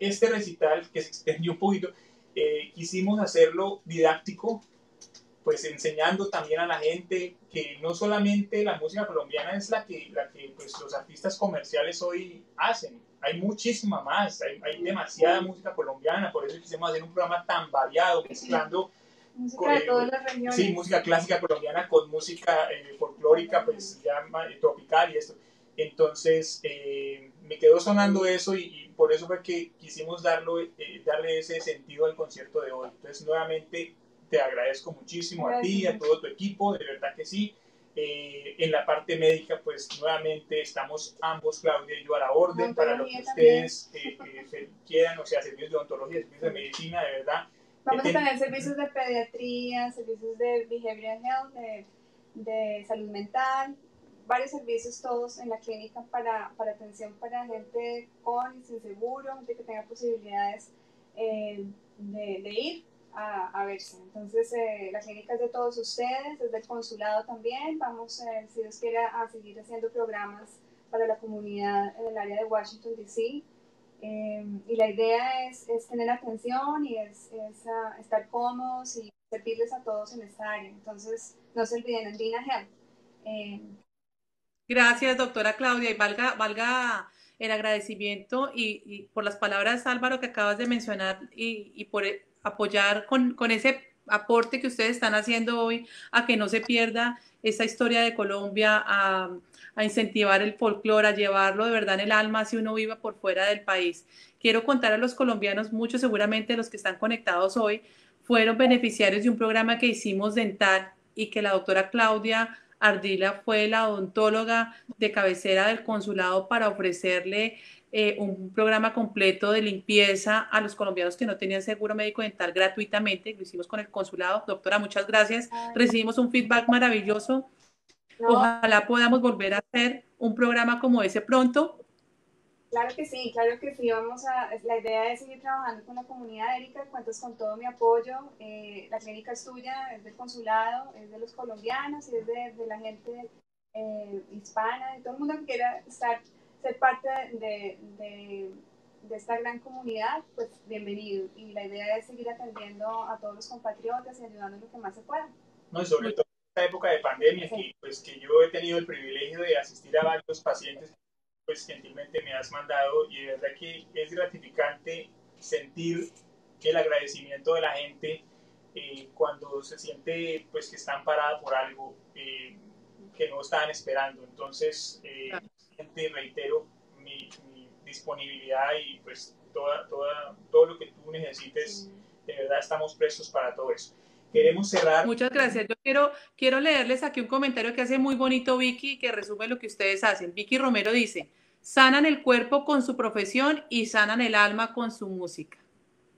este recital, que se extendió un poquito, eh, quisimos hacerlo didáctico, pues enseñando también a la gente que no solamente la música colombiana es la que, la que pues, los artistas comerciales hoy hacen, hay muchísima más, hay, hay demasiada música colombiana, por eso quisimos hacer un programa tan variado, mezclando música de todas las regiones. Sí, música clásica colombiana con música eh, folclórica, pues ya eh, tropical y esto. Entonces, eh, me quedó sonando eso y, por eso fue que quisimos darlo, darle ese sentido al concierto de hoy. Entonces, nuevamente, te agradezco muchísimo a ti, a todo tu equipo, de verdad que sí. Eh, en la parte médica, pues nuevamente estamos ambos, Claudia y yo, a la orden para lo que ustedes eh, eh, quieran, o sea, servicios de odontología, servicios de medicina, de verdad. Vamos a tener servicios de pediatría, servicios de behavioral health, de, de, salud mental, varios servicios todos en la clínica para, para atención para gente con y sin seguro, gente que tenga posibilidades de, de ir a, a verse. Entonces, eh, la clínica es de todos ustedes, es del consulado también. Vamos, eh, si Dios quiere, a seguir haciendo programas para la comunidad en el área de Washington, D.C. Eh, y la idea es, es, tener atención y es, es uh, estar cómodos y servirles a todos en esta área. Entonces, no se olviden, en Dina Health. Eh, Gracias, doctora Claudia, y valga, valga el agradecimiento y, y, por las palabras, Álvaro, que acabas de mencionar y, y por apoyar con, con ese aporte que ustedes están haciendo hoy a que no se pierda esa historia de Colombia, a, incentivar el folclore, a llevarlo de verdad en el alma si uno viva por fuera del país. Quiero contar a los colombianos, muchos seguramente los que están conectados hoy, fueron beneficiarios de un programa que hicimos dental y que la doctora Claudia Ardila fue la odontóloga de cabecera del consulado para ofrecerle eh, un programa completo de limpieza a los colombianos que no tenían seguro médico dental gratuitamente. Lo hicimos con el consulado. Doctora, muchas gracias. Recibimos un feedback maravilloso. Ojalá podamos volver a hacer un programa como ese pronto. Claro que sí, claro que sí. Vamos a, la idea es seguir trabajando con la comunidad, Erika. Cuentas con todo mi apoyo. Eh, la clínica es tuya, es del consulado, es de los colombianos y es de, de la gente eh, hispana, de todo el mundo que quiera estar ser parte de, de, de, esta gran comunidad, pues bienvenido. Y la idea es seguir atendiendo a todos los compatriotas y ayudando en lo que más se pueda. No, y sobre todo esta época de pandemia, que, pues, que yo he tenido el privilegio de asistir a varios pacientes, pues gentilmente me has mandado y de verdad que es gratificante sentir el agradecimiento de la gente eh, cuando se siente pues que están paradas por algo eh, que no estaban esperando. Entonces, eh, reitero mi, disponibilidad y pues toda, toda, todo lo que tú necesites, de verdad estamos prestos para todo eso. Queremos cerrar. Muchas gracias. Yo quiero, quiero leerles aquí un comentario que hace muy bonito Vicky, que resume lo que ustedes hacen. Vicky Romero dice, sanan el cuerpo con su profesión y sanan el alma con su música.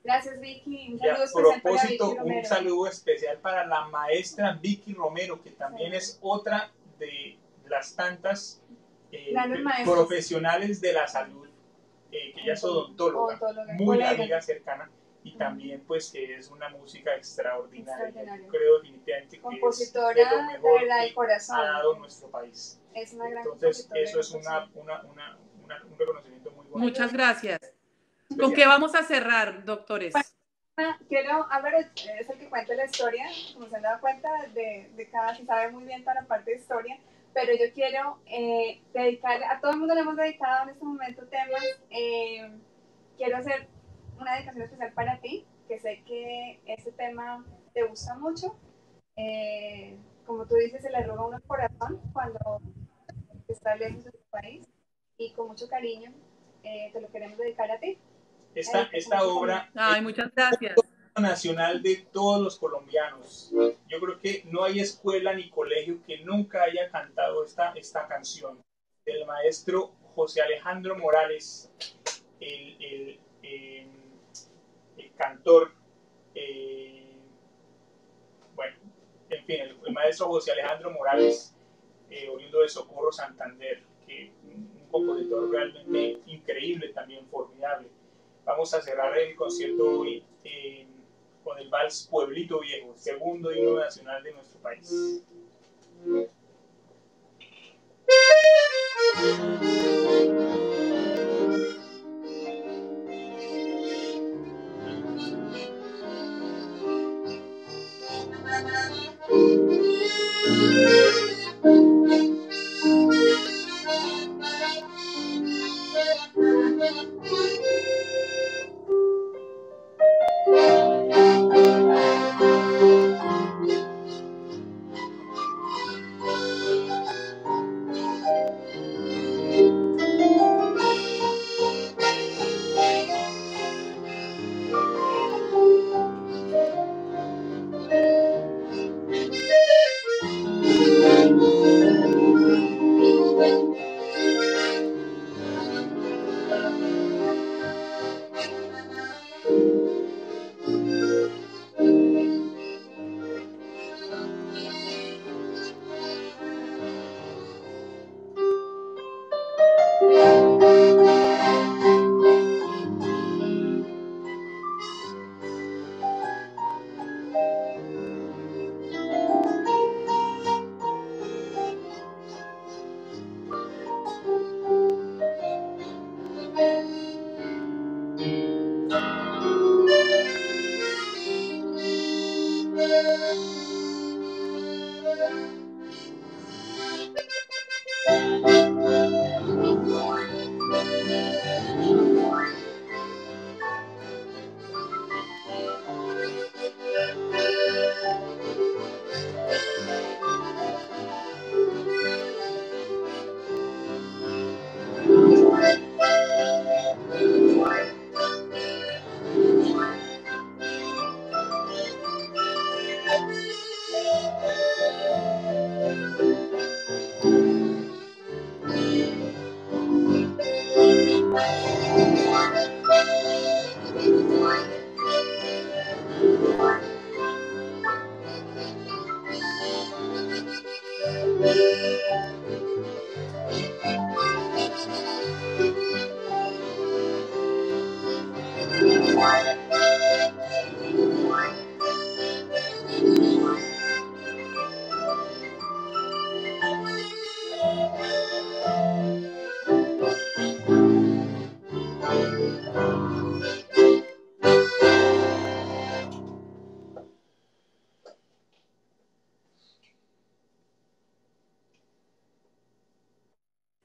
Gracias, Vicky. Un saludo especial propósito, un saludo especial para la maestra Vicky Romero, que también es otra de las tantas eh, profesionales de la salud, eh, que ella es odontóloga, muy amiga cercana y también pues que es una música extraordinaria. creo definitivamente que Compositora es de lo mejor de corazón. ha dado nuestro país. Es una gran Entonces eso es una, una, una, un reconocimiento muy bueno. Muchas gracias. ¿Con qué vamos a cerrar, doctores? Quiero, a ver, es el que cuenta la historia, como se han dado cuenta, de, de cada, si sabe muy bien toda la parte de historia, pero yo quiero eh, a todo el mundo le hemos dedicado en este momento temas, eh, quiero hacer una dedicación especial para ti, que sé que este tema te gusta mucho, eh, como tú dices, se le roba uno el corazón cuando está lejos de tu país, y con mucho cariño te lo queremos dedicar a ti. Esta, esta obra Ay, muchas gracias. nacional de todos los colombianos. Yo creo que no hay escuela ni colegio que nunca haya cantado esta, esta canción del maestro José Alejandro Morales, el, el, em, cantor, eh, bueno, en fin, el, maestro José Alejandro Morales, eh, oriundo de Socorro Santander, que un compositor realmente increíble, también formidable. Vamos a cerrar el concierto hoy con el vals Pueblito Viejo, segundo himno nacional de nuestro país.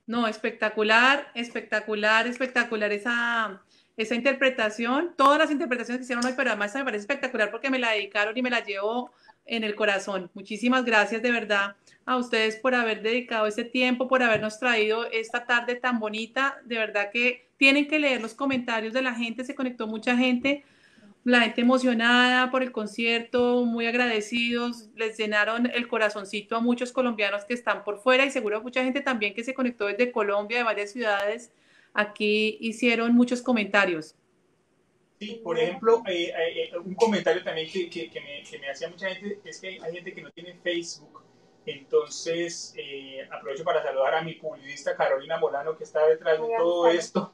No, espectacular, espectacular, espectacular esa, esa interpretación. Todas las interpretaciones que hicieron hoy, pero además me parece espectacular porque me la dedicaron y me la llevo en el corazón. Muchísimas gracias de verdad a ustedes por haber dedicado ese tiempo, por habernos traído esta tarde tan bonita. De verdad que tienen que leer los comentarios de la gente, se conectó mucha gente la gente emocionada por el concierto, muy agradecidos, les llenaron el corazoncito a muchos colombianos que están por fuera y seguro mucha gente también que se conectó desde Colombia, de varias ciudades, aquí hicieron muchos comentarios. Sí, por ejemplo, eh, eh, un comentario también que, que, me, que, me, hacía mucha gente es que hay gente que no tiene Facebook entonces, eh, aprovecho para saludar a mi publicista Carolina Molano, que está detrás de todo esto.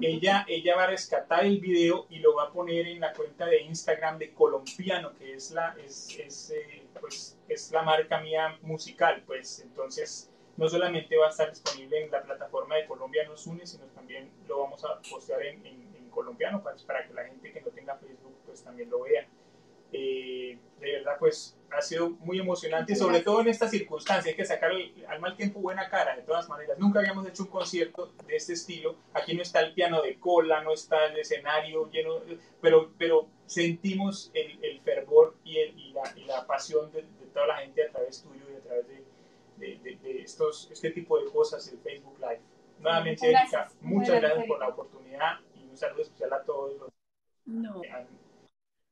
Ella, ella va a rescatar el video y lo va a poner en la cuenta de Instagram de Colombiano, que es la, es, es, eh, pues, es la marca mía musical. Pues entonces, no solamente va a estar disponible en la plataforma de Colombia nos une, sino también lo vamos a postear en, en, colombiano pues, para que la gente que no tenga Facebook pues también lo vea. Eh, de verdad, pues ha sido muy emocionante, sobre todo en esta circunstancia. Hay que sacar al mal tiempo buena cara, de todas maneras. Nunca habíamos hecho un concierto de este estilo. Aquí no está el piano de cola, no está el escenario lleno, pero, pero sentimos el, el fervor y, el, y, la, y, la, pasión de, de, toda la gente a través tuyo y a través de, de estos, este tipo de cosas, el Facebook Live. Nuevamente, Erika, muchas gracias por la oportunidad y un saludo especial a todos los. No.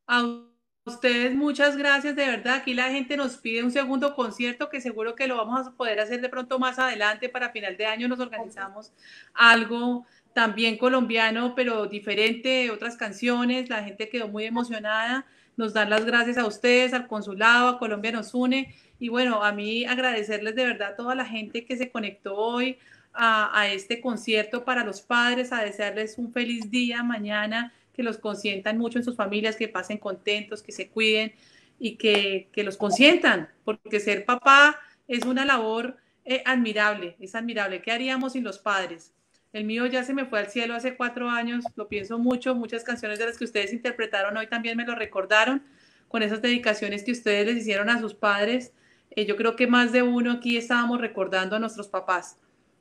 A ustedes muchas gracias, de verdad. Aquí la gente nos pide un segundo concierto que seguro que lo vamos a poder hacer de pronto más adelante. Para final de año nos organizamos algo también colombiano, pero diferente, otras canciones. La gente quedó muy emocionada. Nos dan las gracias a ustedes, al consulado, a Colombia nos une. Y bueno, a mí agradecerles de verdad a toda la gente que se conectó hoy a, a este concierto para los padres, a desearles un feliz día mañana que los consientan mucho en sus familias, que pasen contentos, que se cuiden y que, que los consientan, porque ser papá es una labor eh, admirable, es admirable. ¿Qué haríamos sin los padres? El mío ya se me fue al cielo hace cuatro años, lo pienso mucho, muchas canciones de las que ustedes interpretaron hoy también me lo recordaron, con esas dedicaciones que ustedes les hicieron a sus padres. Eh, yo creo que más de uno aquí estábamos recordando a nuestros papás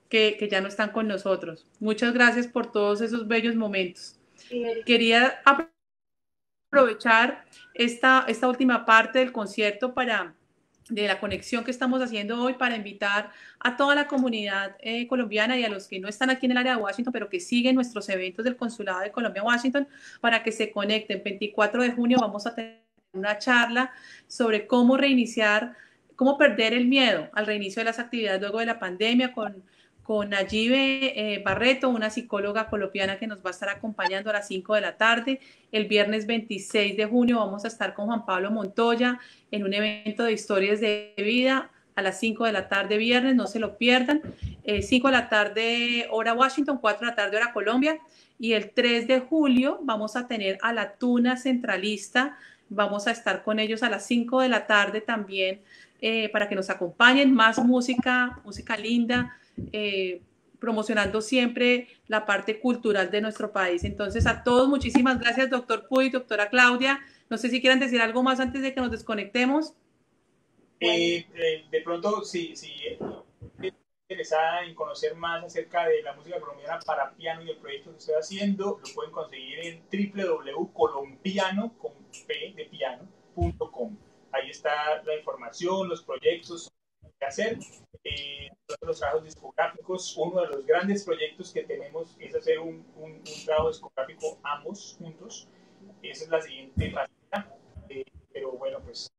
que, que ya no están con nosotros. Muchas gracias por todos esos bellos momentos. Quería aprovechar esta, esta última parte del concierto para de la conexión que estamos haciendo hoy para invitar a toda la comunidad eh, colombiana y a los que no están aquí en el área de Washington, pero que siguen nuestros eventos del Consulado de Colombia Washington, para que se conecten. 24 de junio vamos a tener una charla sobre cómo reiniciar, cómo perder el miedo al reinicio de las actividades luego de la pandemia con con Nayibe eh, Barreto, una psicóloga colombiana que nos va a estar acompañando a las 5 de la tarde. El viernes 26 de junio vamos a estar con Juan Pablo Montoya en un evento de historias de vida a las 5 de la tarde viernes, no se lo pierdan. 5 eh, de la tarde hora Washington, 4 de la tarde hora Colombia. Y el 3 de julio vamos a tener a la Tuna Centralista. Vamos a estar con ellos a las 5 de la tarde también eh, para que nos acompañen. Más música, música linda eh, promocionando siempre la parte cultural de nuestro país. Entonces, a todos, muchísimas gracias, doctor Puy, doctora Claudia. No sé si quieran decir algo más antes de que nos desconectemos. Eh, eh, de pronto, si, si interesada en conocer más acerca de la música colombiana para piano y el proyecto que estoy haciendo, lo pueden conseguir en www.colombiano con p de piano.com. Ahí está la información, los proyectos hacer eh, los trabajos discográficos, uno de los grandes proyectos que tenemos es hacer un, un, un trabajo discográfico ambos juntos. Esa es la siguiente faceta. Eh, pero bueno, pues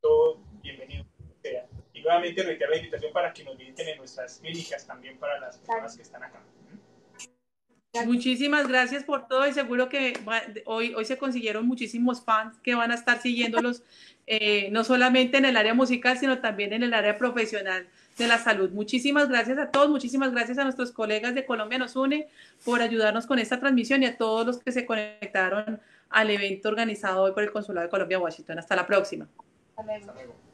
todo, bienvenido sea. Y nuevamente reitero la invitación para que nos visiten en nuestras clínicas también para las personas que están acá. Muchísimas gracias por todo y seguro que hoy, hoy se consiguieron muchísimos fans que van a estar siguiéndolos eh, no solamente en el área musical, sino también en el área profesional de la salud. Muchísimas gracias a todos, muchísimas gracias a nuestros colegas de Colombia Nos Une por ayudarnos con esta transmisión y a todos los que se conectaron al evento organizado hoy por el Consulado de Colombia Washington. Hasta la próxima. Hasta luego.